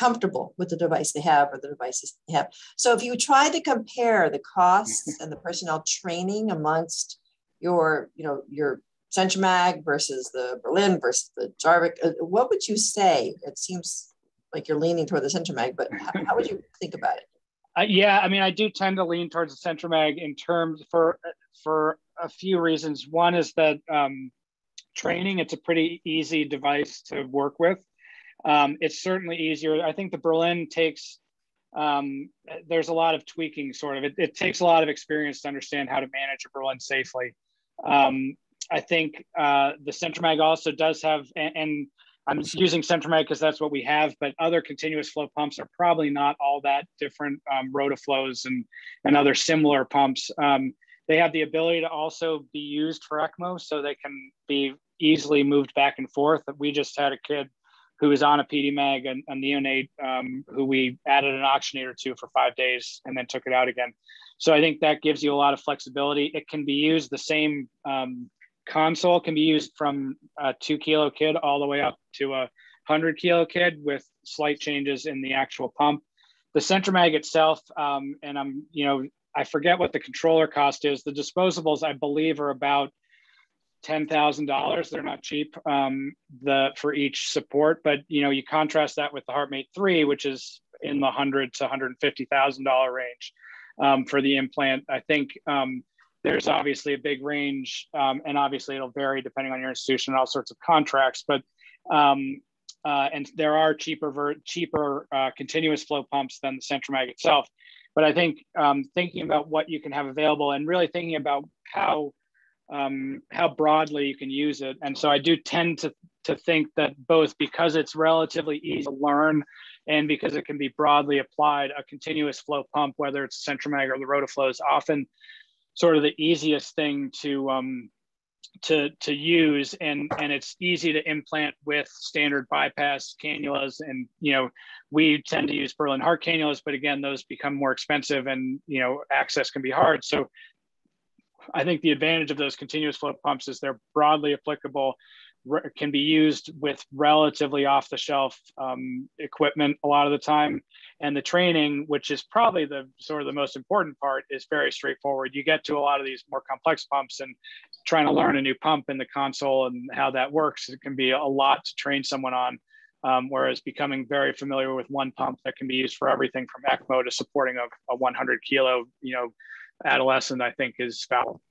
[SPEAKER 1] comfortable with the device they have or the devices they have so if you try to compare the costs and the personnel training amongst your you know your CentriMag versus the Berlin versus the Jarvik, uh, what would you say? It seems like you're leaning toward the CentriMag, but how, how would you think about it?
[SPEAKER 2] Uh, yeah, I mean, I do tend to lean towards the CentriMag in terms for for a few reasons. One is that um, training; it's a pretty easy device to work with. Um, it's certainly easier. I think the Berlin takes um, there's a lot of tweaking, sort of. It, it, takes a lot of experience to understand how to manage a Berlin safely. Um, I think uh, the CentriMag also does have, and, and I'm using CentriMag because that's what we have, but other continuous flow pumps are probably not all that different. Um, Rotaflows and, and other similar pumps. Um, they have the ability to also be used for ECMO, so they can be easily moved back and forth. We just had a kid who was on a PediMag, a, a neonate, um, who we added an oxygenator to for five days and then took it out again. So I think that gives you a lot of flexibility. It can be used the same um, console can be used from a two kilo kid all the way up to a 100 kilo kid with slight changes in the actual pump. The CentriMag itself, um, and I'm, you know, I forget what the controller cost is. The disposables, I believe, are about ten thousand dollars. They're not cheap um, the for each support, but you know, you contrast that with the HeartMate three, which is in the hundred to hundred fifty thousand dollar range um, for the implant. I think um, there's obviously a big range, um, and obviously it'll vary depending on your institution and all sorts of contracts. But um, uh, and there are cheaper ver- cheaper uh, continuous flow pumps than the CentriMag itself. But I think um, thinking about what you can have available and really thinking about how um, how broadly you can use it. And so I do tend to to think that both because it's relatively easy to learn and because it can be broadly applied, a continuous flow pump, whether it's CentriMag or the Rotaflow, is often sort of the easiest thing to um, to to use. And and it's easy to implant with standard bypass cannulas. And you know we tend to use berlin heart cannulas but again those become more expensive and you know access can be hard. So i think the advantage of those continuous flow pumps is they're broadly applicable can be used with relatively off the shelf um, equipment a lot of the time. And the training, which is probably the sort of the most important part, is very straightforward. You get to a lot of these more complex pumps and trying to learn a new pump in the console and how that works, it can be a lot to train someone on. Um, whereas becoming very familiar with one pump that can be used for everything from ECMO to supporting a, a 100 kilo, you know, adolescent, I think is valuable.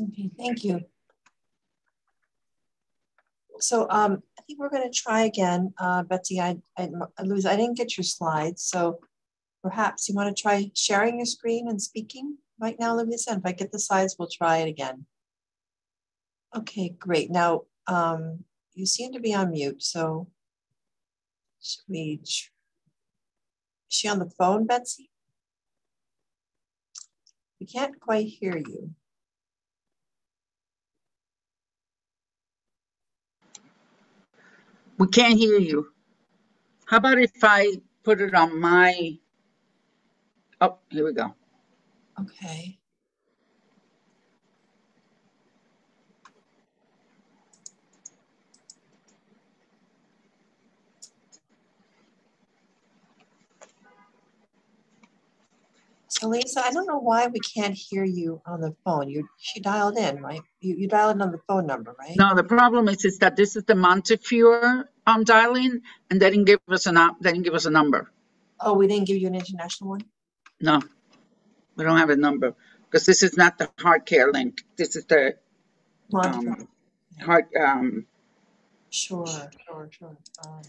[SPEAKER 1] Okay, thank you. So um, I think we're going to try again. Uh, Betsy, I, I, lose, I didn't get your slides. So perhaps you want to try sharing your screen and speaking right now, Luisa. And if I get the slides, we'll try it again. Okay, great. Now, um, you seem to be on mute. So should we, is she on the phone, Betsy? We can't quite hear you.
[SPEAKER 4] We can't hear you. How about if I put it on my, oh, here we go.
[SPEAKER 1] Okay. So Lisa, I don't know why we can't hear you on the phone. You she dialed in, right? You you dialed in on the phone number, right?
[SPEAKER 4] No, the problem is is that this is the Montefiore I'm dialing, and they didn't give us an they didn't give us a number.
[SPEAKER 1] Oh, we didn't give you an international one.
[SPEAKER 4] No, we don't have a number because this is not the heart care link. This is the um, heart. Um,
[SPEAKER 1] sure, sure, sure. Um,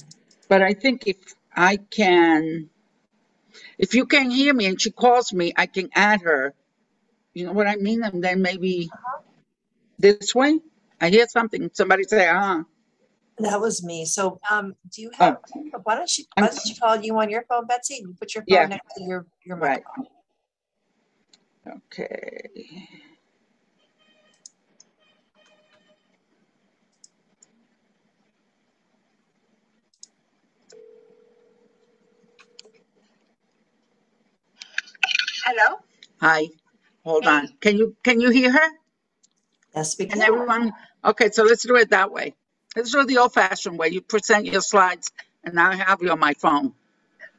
[SPEAKER 4] but I think if I can if you can't hear me and she calls me, I can add her. You know what I mean? And then maybe uh-huh. this way. I hear something. Somebody say, "Ah."
[SPEAKER 1] That was me. So, um, do you have? Oh. Why don't you? Why don't you call you on your phone, Betsy? You put your phone yeah. next to your your microphone.
[SPEAKER 4] Right. Okay.
[SPEAKER 5] Hello?
[SPEAKER 4] Hi. Hold hey. on. Can you can you hear her?
[SPEAKER 1] Yes, we can.
[SPEAKER 4] And everyone. Okay, so let's do it that way. Let's do the old-fashioned way. You present your slides, and I have you on my phone.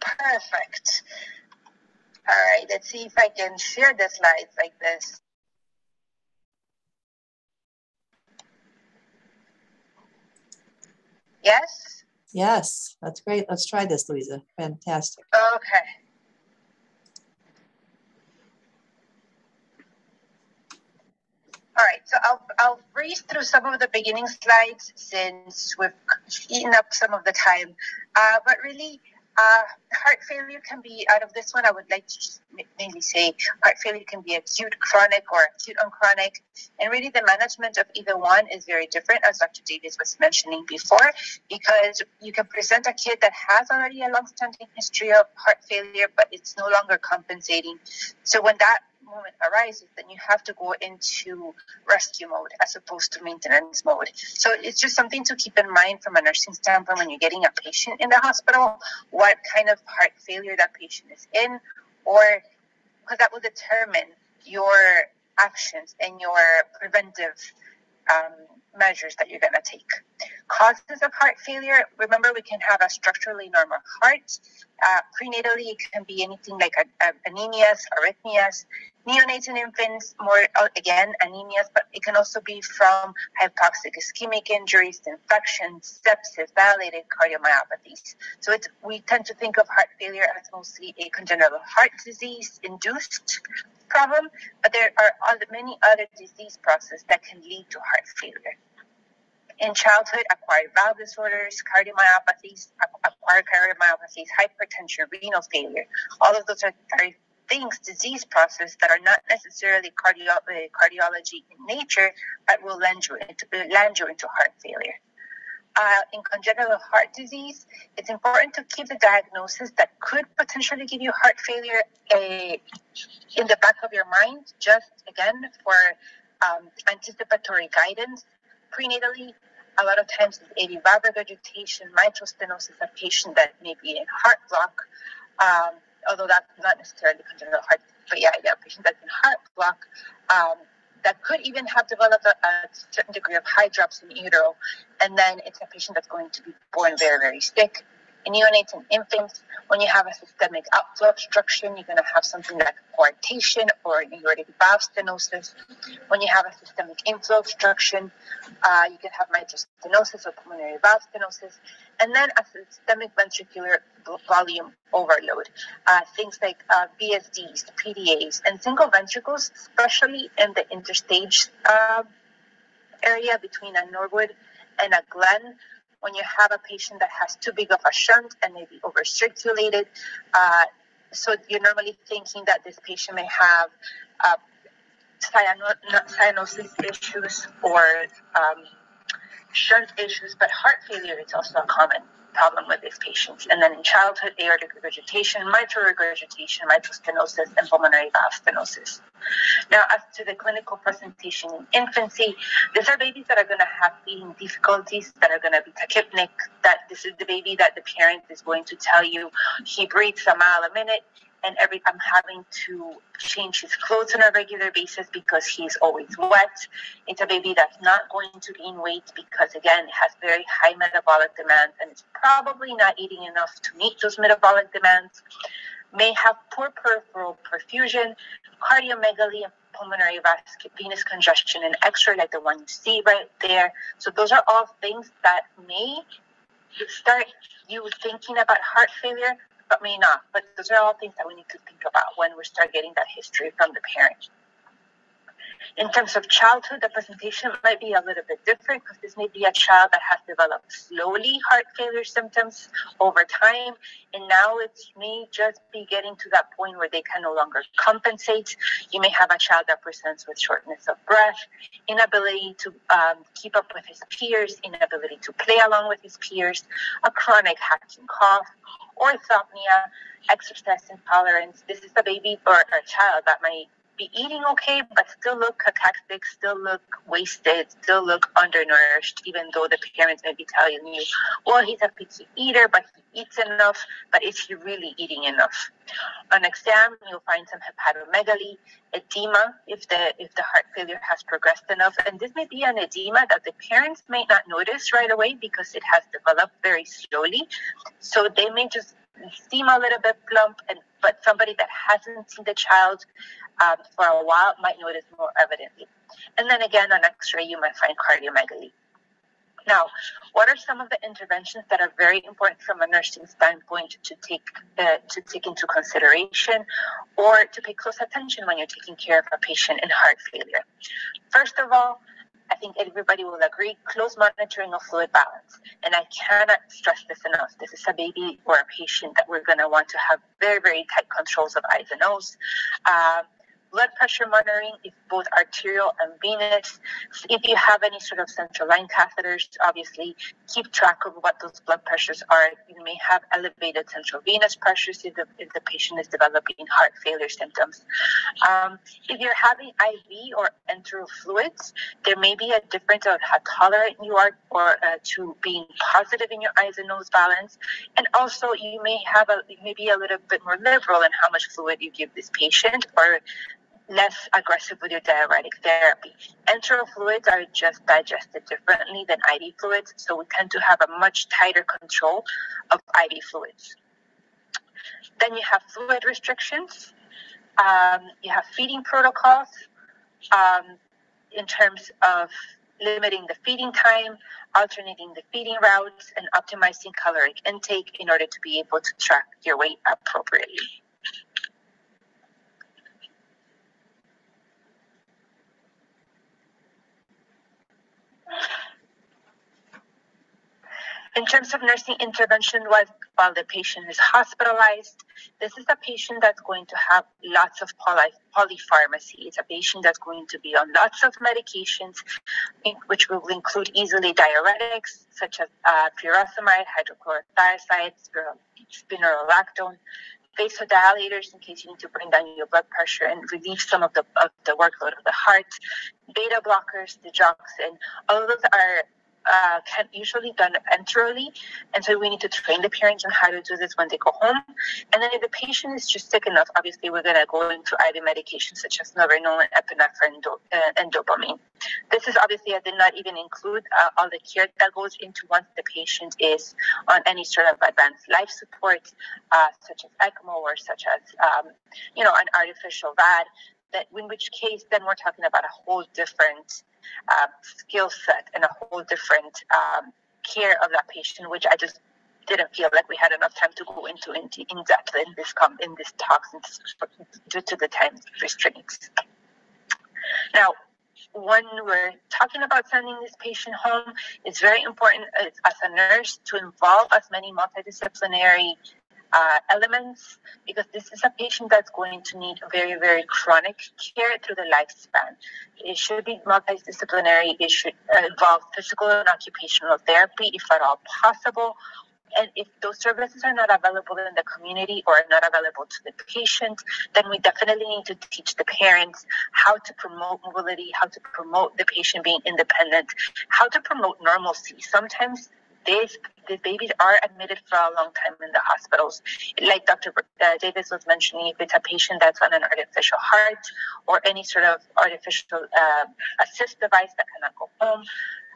[SPEAKER 5] Perfect. All right. Let's see if I can share the slides like this. Yes?
[SPEAKER 1] Yes, that's great. Let's try this, Luisa. Fantastic.
[SPEAKER 5] Okay. All right, so I'll, I'll breeze through some of the beginning slides since we've eaten up some of the time. Uh, but really, uh, heart failure can be, out of this one, I would like to just mainly say heart failure can be acute, chronic, or acute on chronic. And really, the management of either one is very different, as Dr. Davies was mentioning before, because you can present a kid that has already a long-standing history of heart failure, but it's no longer compensating. So when that moment arises, then you have to go into rescue mode as opposed to maintenance mode. So it's just something to keep in mind from a nursing standpoint when you're getting a patient in the hospital, what kind of heart failure that patient is in, or because that will determine your actions and your preventive um, measures that you're going to take. Causes of heart failure, remember we can have a structurally normal heart. Uh, prenatally, it can be anything like a, anemias, arrhythmias. Neonates and infants, more uh, again, anemias, but it can also be from hypoxic ischemic injuries, infections, sepsis, dilated cardiomyopathies. So it's, we tend to think of heart failure as mostly a congenital heart disease induced problem, but there are other, many other disease processes that can lead to heart failure. In childhood, acquired valve disorders, cardiomyopathies, acquired cardiomyopathies, hypertension, renal failure, all of those are, are things, disease process that are not necessarily cardio- uh, cardiology in nature, but will land you into, land you into heart failure uh, in congenital heart disease, it's important to keep the diagnosis that could potentially give you heart failure a, in the back of your mind, just again for um, anticipatory guidance. Prenatally, a lot of times with AV valve regurgitation, mitral stenosis, a patient that may be in heart block, um, although that's not necessarily congenital heart, but yeah, yeah, a patient that's in heart block. Um, that could even have developed a, a, certain degree of hydrops in utero, and then it's a patient that's going to be born very, very sick. In neonates and infants, when you have a systemic outflow obstruction, you're going to have something like coarctation or aortic valve stenosis. When you have a systemic inflow obstruction, uh, you can have mitral stenosis or pulmonary valve stenosis, and then a systemic ventricular volume overload. Uh, things like uh, VSDs, PDAs, and single ventricles, especially in the interstage uh, area between a Norwood and a Glenn, when you have a patient that has too big of a shunt and maybe overcirculated. Uh, so you're normally thinking that this patient may have uh, cyanosis issues or um, shunt issues, but heart failure is also a common problem with these patients. And then in childhood, aortic regurgitation, mitral regurgitation, mitral stenosis, and pulmonary valve stenosis. Now, as to the clinical presentation in infancy, these are babies that are going to have feeding difficulties, that are going to be tachypneic, that this is the baby that the parent is going to tell you he breathes a mile a minute, and every I'm having to change his clothes on a regular basis because he's always wet. It's a baby that's not going to gain weight because again it has very high metabolic demands and it's probably not eating enough to meet those metabolic demands. May have poor peripheral perfusion, cardiomegaly, and pulmonary vascular venous congestion and X-ray like the one you see right there. So those are all things that may start you thinking about heart failure but may not. But those are all things that we need to think about when we start getting that history from the parent. In terms of childhood, the presentation might be a little bit different because this may be a child that has developed slowly heart failure symptoms over time, and now it may just be getting to that point where they can no longer compensate. You may have a child that presents with shortness of breath, inability to um, keep up with his peers, inability to play along with his peers, a chronic hacking cough, orthopnea, exercise intolerance. This is a baby or a child that might be eating okay, but still look cachectic, still look wasted, still look undernourished, even though the parents may be telling you, well, he's a picky eater, but he eats enough, but is he really eating enough? On exam, you'll find some hepatomegaly, edema if the if the heart failure has progressed enough, and this may be an edema that the parents may not notice right away because it has developed very slowly. So they may just seem a little bit plump and but somebody that hasn't seen the child um, for a while might notice more evidently. And then again, on X-ray, you might find cardiomegaly. Now, what are some of the interventions that are very important from a nursing standpoint to take uh, to take into consideration, or to pay close attention when you're taking care of a patient in heart failure? First of all, I think everybody will agree, close monitoring of fluid balance. And I cannot stress this enough. This is a baby or a patient that we're going to want to have very, very tight controls of I's and O's. Um, blood pressure monitoring is both arterial and venous. If you have any sort of central line catheters, obviously keep track of what those blood pressures are. You may have elevated central venous pressures if the, if the patient is developing heart failure symptoms. Um, if you're having IV or enteral fluids, there may be a difference of how tolerant you are or uh, to being positive in your I's and O's balance. And also you may have a, maybe a little bit more liberal in how much fluid you give this patient or less aggressive with your diuretic therapy. Enteral fluids are just digested differently than IV fluids, so we tend to have a much tighter control of IV fluids. Then you have fluid restrictions. Um, you have feeding protocols um, in terms of limiting the feeding time, alternating the feeding routes, and optimizing caloric intake in order to be able to track your weight appropriately. In terms of nursing intervention while, the patient is hospitalized, this is a patient that's going to have lots of poly, polypharmacy. It's a patient that's going to be on lots of medications, which will include easily diuretics such as uh, furosemide, hydrochlorothiazide, spironolactone, vasodilators in case you need to bring down your blood pressure and relieve some of the of the workload of the heart, beta blockers, digoxin. All of those are uh, can usually done enterally, and so we need to train the parents on how to do this when they go home. And then if the patient is just sick enough, obviously we're going to go into IV medications such as Novrenol, epinephrine, uh, and dopamine. This is obviously I did not even include uh, all the care that goes into once the patient is on any sort of advanced life support, uh, such as ECMO or such as um, you know an artificial VAD. That in which case then we're talking about a whole different uh, skill set and a whole different um, care of that patient, which I just didn't feel like we had enough time to go into in, in depth in this com- in this talk due to the time restraints. Now, when we're talking about sending this patient home, it's very important as, as a nurse to involve as many multidisciplinary uh, elements because this is a patient that's going to need very, very chronic care through the lifespan. It should be multidisciplinary. It should involve physical and occupational therapy if at all possible. And if those services are not available in the community or not available to the patient, then we definitely need to teach the parents how to promote mobility, how to promote the patient being independent, how to promote normalcy. Sometimes these, these babies are admitted for a long time in the hospitals. Like Dr. Uh, Davies was mentioning, if it's a patient that's on an artificial heart or any sort of artificial uh, assist device that cannot go home,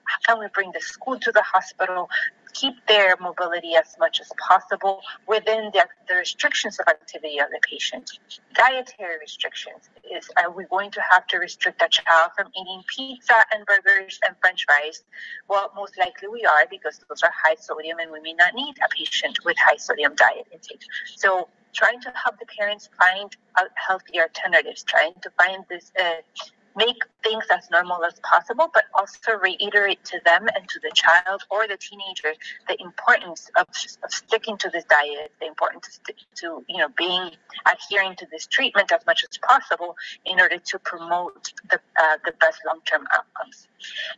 [SPEAKER 5] how can we bring the school to the hospital? keep their mobility as much as possible within the, the restrictions of activity of the patient. Dietary restrictions is are we going to have to restrict a child from eating pizza and burgers and french fries? Well, most likely we are because those are high sodium and we may not need a patient with high sodium diet intake. So trying to help the parents find healthy alternatives, trying to find this uh, make things as normal as possible, but also reiterate to them and to the child or the teenager the importance of, of sticking to this diet, the importance to, to, you know being adhering to this treatment as much as possible in order to promote the, uh, the best long-term outcomes.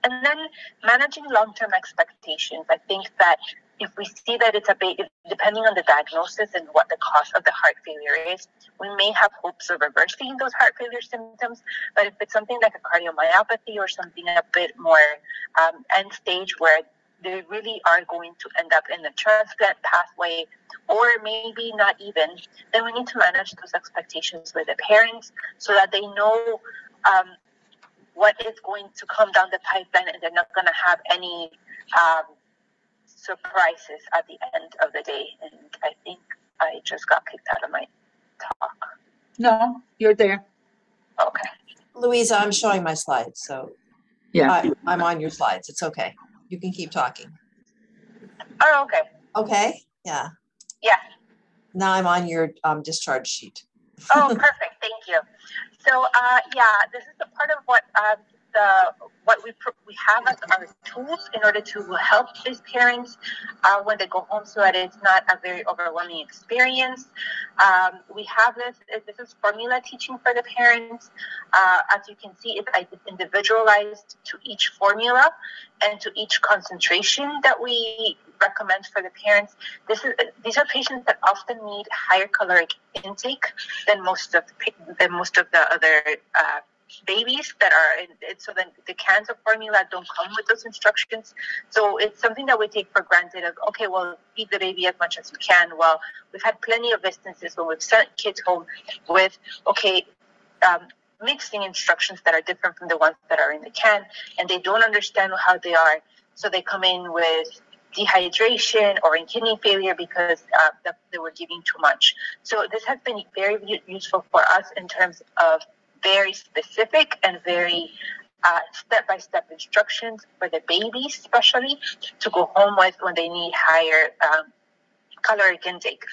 [SPEAKER 5] And then managing long-term expectations. I think that if we see that it's a bit, depending on the diagnosis and what the cause of the heart failure is, we may have hopes of reversing those heart failure symptoms. But if it's something like a cardiomyopathy or something a bit more um, end stage where they really are going to end up in the transplant pathway, or maybe not even, then we need to manage those expectations with the parents so that they know um, what is going to come down the pipeline and they're not going to have any um, surprises at the end of the day. And I think I just got kicked out of my talk.
[SPEAKER 4] No, you're there.
[SPEAKER 5] Okay.
[SPEAKER 1] Luisa, I'm showing my slides, so
[SPEAKER 4] Yeah.
[SPEAKER 1] I, I'm on your slides. It's okay. You can keep talking.
[SPEAKER 5] Oh, okay.
[SPEAKER 1] Okay, yeah.
[SPEAKER 5] Yeah.
[SPEAKER 1] Now I'm on your um, discharge sheet.
[SPEAKER 5] Oh, perfect. Thank you. So, uh, yeah, this is the part of what uh, the what we we have as our tools in order to help these parents uh, when they go home, so that it's not a very overwhelming experience. Um, we have this. This is formula teaching for the parents. Uh, as you can see, it's individualized to each formula and to each concentration that we recommend for the parents. This is these are patients that often need higher caloric intake than most of than most of the other uh, babies that are so then the cans of formula don't come with those instructions so it's something that we take for granted of okay well feed the baby as much as you can well we've had plenty of instances when we've sent kids home with okay um, mixing instructions that are different from the ones that are in the can, and they don't understand how they are. So they come in with dehydration or in kidney failure because uh, they were giving too much. So this has been very useful for us in terms of very specific and very uh, step-by-step instructions for the babies, especially to go home with when they need higher um, caloric intake.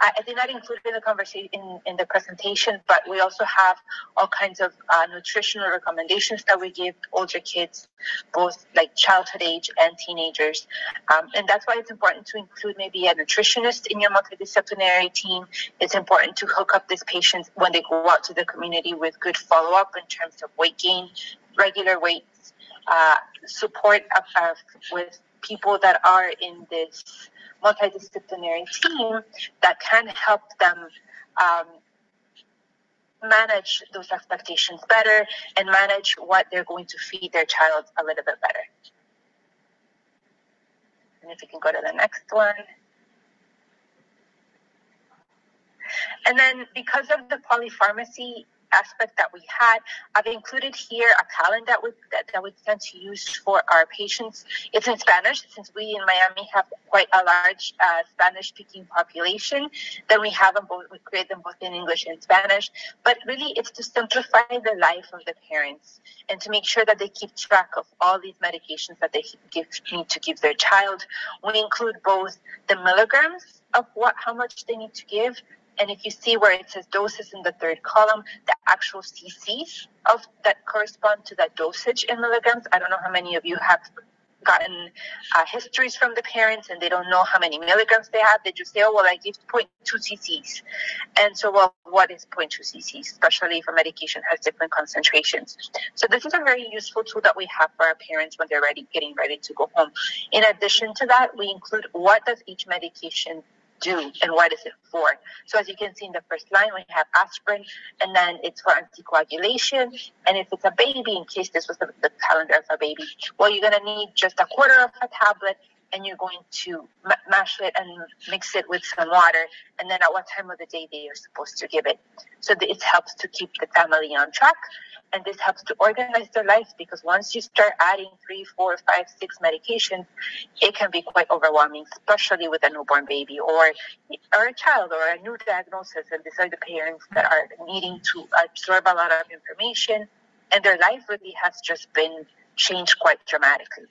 [SPEAKER 5] I, did not include in the conversation in, in the presentation, but we also have all kinds of uh, nutritional recommendations that we give older kids, both like childhood age and teenagers. Um, and that's why it's important to include maybe a nutritionist in your multidisciplinary team. It's important to hook up these patients when they go out to the community with good follow up in terms of weight gain, regular weights, uh, support of, of, with people that are in this multidisciplinary team that can help them um, manage those expectations better and manage what they're going to feed their child a little bit better. And if you can go to the next one. And then because of the polypharmacy aspect that we had. I've included here a calendar that we, that, that we tend to use for our patients. It's in Spanish since we in Miami have quite a large uh, Spanish speaking population. Then we have them both, we create them both in English and Spanish. But really, it's to simplify the life of the parents and to make sure that they keep track of all these medications that they give, need to give their child. We include both the milligrams of what how much they need to give and if you see where it says doses in the third column, the actual cc's of that correspond to that dosage in milligrams. I don't know how many of you have gotten uh, histories from the parents and they don't know how many milligrams they have. They just say, oh, well, I give 0.2 cc's. And so, well, what is 0.2 cc's, especially if a medication has different concentrations? So this is a very useful tool that we have for our parents when they're ready, getting ready to go home. In addition to that, we include what does each medication do and what is it for. So as you can see in the first line, we have aspirin, and then it's for anticoagulation. And if it's a baby, in case this was the, the calendar of a baby, well, you're going to need just a quarter of a tablet and you're going to mash it and mix it with some water and then at what time of the day they are supposed to give it so it helps to keep the family on track and this helps to organize their life because once you start adding three, four, five, six medications, it can be quite overwhelming, especially with a newborn baby or or a child or a new diagnosis. And these are the parents that are needing to absorb a lot of information, and their life really has just been changed quite dramatically.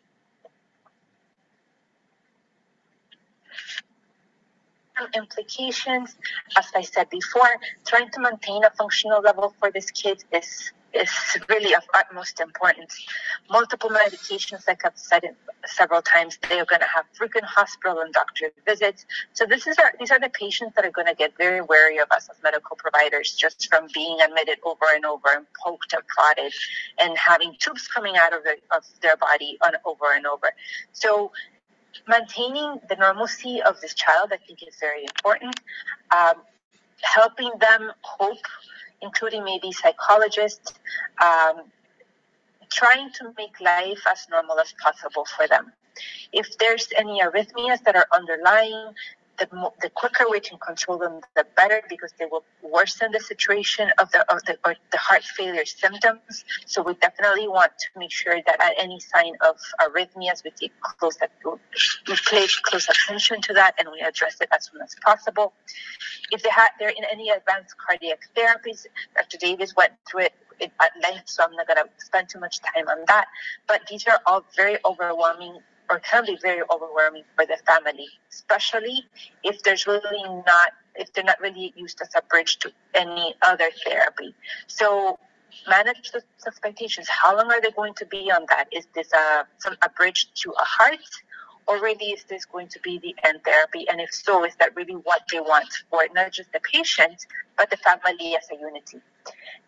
[SPEAKER 5] Implications, as I said before, trying to maintain a functional level for this kid is is really of utmost importance. Multiple medications, like I've said several times, they are going to have frequent hospital and doctor visits. So this is our, these are the patients that are going to get very wary of us as medical providers, just from being admitted over and over and poked and prodded, and having tubes coming out of, the, of their body on over and over. So maintaining the normalcy of this child, I think, is very important. Um, helping them cope including maybe psychologists, um, trying to make life as normal as possible for them. If there's any arrhythmias that are underlying, the, the quicker we can control them, the better, because they will worsen the situation of the of the, or the heart failure symptoms. So we definitely want to make sure that at any sign of arrhythmias, we take close we pay close attention to that, and we address it as soon as possible. If they have they're in any advanced cardiac therapies, Dr. Davies went through it at length, so I'm not going to spend too much time on that. But these are all very overwhelming or can be very overwhelming for the family, especially if there's really not if they're not really used as a bridge to any other therapy. So manage the expectations. How long are they going to be on that? Is this a some, a bridge to a heart? Or really is this going to be the end therapy? And if so, is that really what they want for not just the patient, but the family as a unity?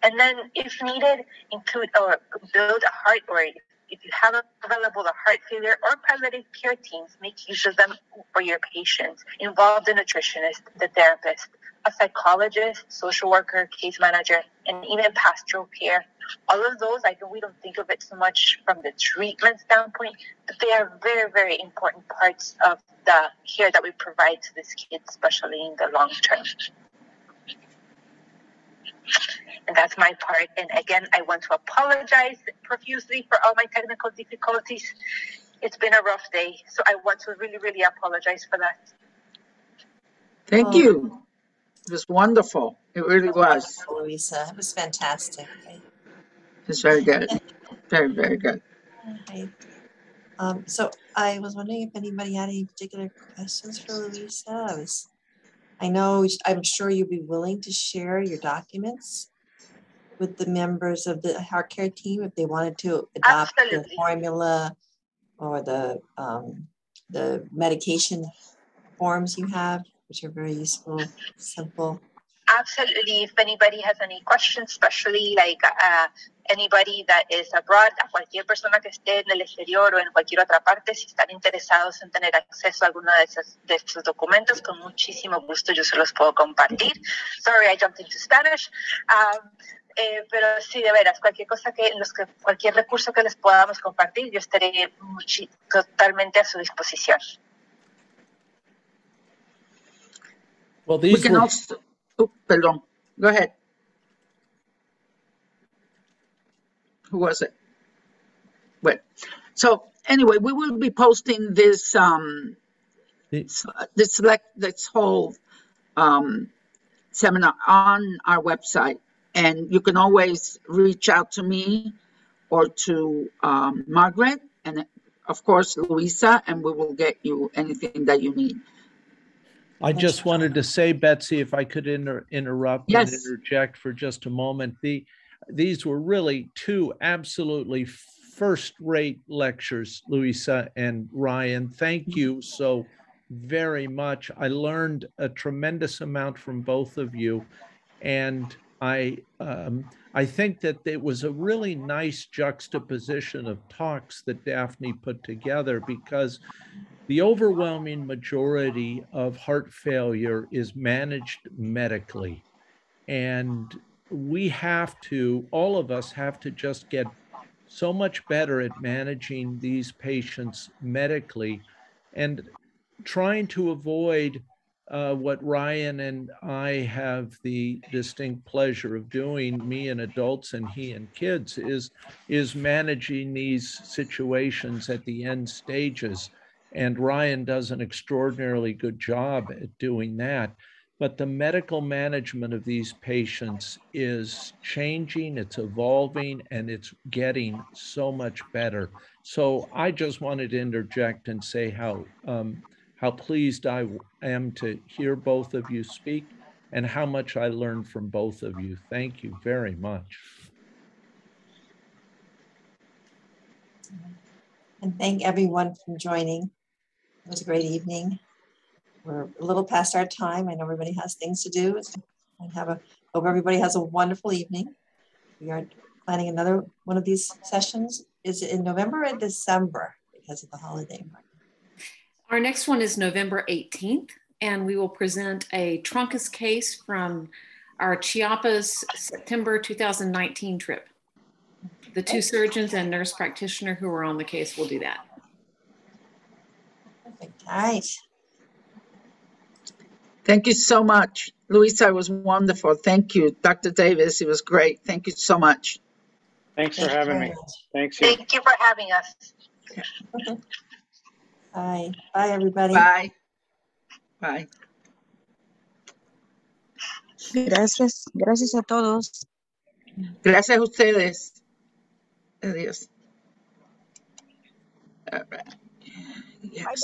[SPEAKER 5] And then, if needed, include or build a heart or if you have available a heart failure or palliative care teams, make use of them for your patients. Involve the nutritionist, the therapist, a psychologist, social worker, case manager, and even pastoral care. All of those, I think we don't think of it so much from the treatment standpoint, but they are very, very important parts of the care that we provide to these kids, especially in the long term. And that's my part. And again, I want to apologize profusely for all my technical difficulties. It's been a rough day, so I want to really, really apologize for that.
[SPEAKER 4] Thank
[SPEAKER 1] Oh.
[SPEAKER 4] you. It was wonderful. It really was.
[SPEAKER 1] Luisa. It was fantastic.
[SPEAKER 4] It's very good. Very, very good.
[SPEAKER 1] Right. Um, so I was wondering if anybody had any particular questions for Luisa. I was, I know, I'm sure you'd be willing to share your documents with the members of the heart care team if they wanted to adopt the formula or the, um, the medication forms you have, which are very useful, simple.
[SPEAKER 5] Absolutely. If anybody has any questions, especially like uh, anybody that is abroad, a cualquier persona que esté en el exterior o en cualquier otra parte, si están interesados en tener acceso a alguno de esos, de esos documentos, con muchísimo gusto yo se los puedo compartir. Sorry, I jumped into Spanish. Um, eh, pero sí, de veras, cualquier cosa que, los que, cualquier recurso que les podamos compartir, yo estaré muchi- totalmente a su disposición.
[SPEAKER 6] Well,
[SPEAKER 4] We
[SPEAKER 6] these
[SPEAKER 4] can
[SPEAKER 6] were,
[SPEAKER 4] also, oh, perdón. Go ahead. Who was it? Wait. So anyway, we will be posting this, um,
[SPEAKER 6] The-
[SPEAKER 4] s- this this whole, um, seminar on our website. And you can always reach out to me or to, um, Margaret and of course Luisa, and we will get you anything that you need.
[SPEAKER 6] I just wanted to say, Betsy, if I could inter- interrupt and interject for just a moment. The, these were really two absolutely first-rate lectures, Luisa and Ryan. Thank you so very much. I learned a tremendous amount from both of you. And I, um, I think that it was a really nice juxtaposition of talks that Daphne put together because the overwhelming majority of heart failure is managed medically. And we have to, all of us have to just get so much better at managing these patients medically and trying to avoid uh, what Ryan and I have the distinct pleasure of doing, me and adults and he and kids, is, is managing these situations at the end stages. And Ryan does an extraordinarily good job at doing that. But the medical management of these patients is changing, it's evolving, and it's getting so much better. So I just wanted to interject and say how um, how pleased I am to hear both of you speak and how much I learned from both of you. Thank you very much.
[SPEAKER 1] And thank everyone for joining. It was a great evening. We're a little past our time. I know everybody has things to do. And have a hope everybody has a wonderful evening. We are planning another one of these sessions. Is it in November or December because of the holiday?
[SPEAKER 7] Our next one is November 18th, and we will present a Truncus case from our Chiapas September 2019 trip. The two surgeons and nurse practitioner who were on the case will do that.
[SPEAKER 1] Perfect. All right.
[SPEAKER 4] Thank you so much. Luisa, it was wonderful. Thank you. Dr. Davies, it was great. Thank you so much.
[SPEAKER 2] Thanks for
[SPEAKER 1] Thank
[SPEAKER 2] having me.
[SPEAKER 1] much.
[SPEAKER 2] Thanks. you.
[SPEAKER 5] Thank you for having us.
[SPEAKER 1] Bye. Bye, everybody.
[SPEAKER 4] Bye. Bye.
[SPEAKER 8] Gracias, gracias a todos.
[SPEAKER 4] Gracias a ustedes. Adiós. All right. Yes.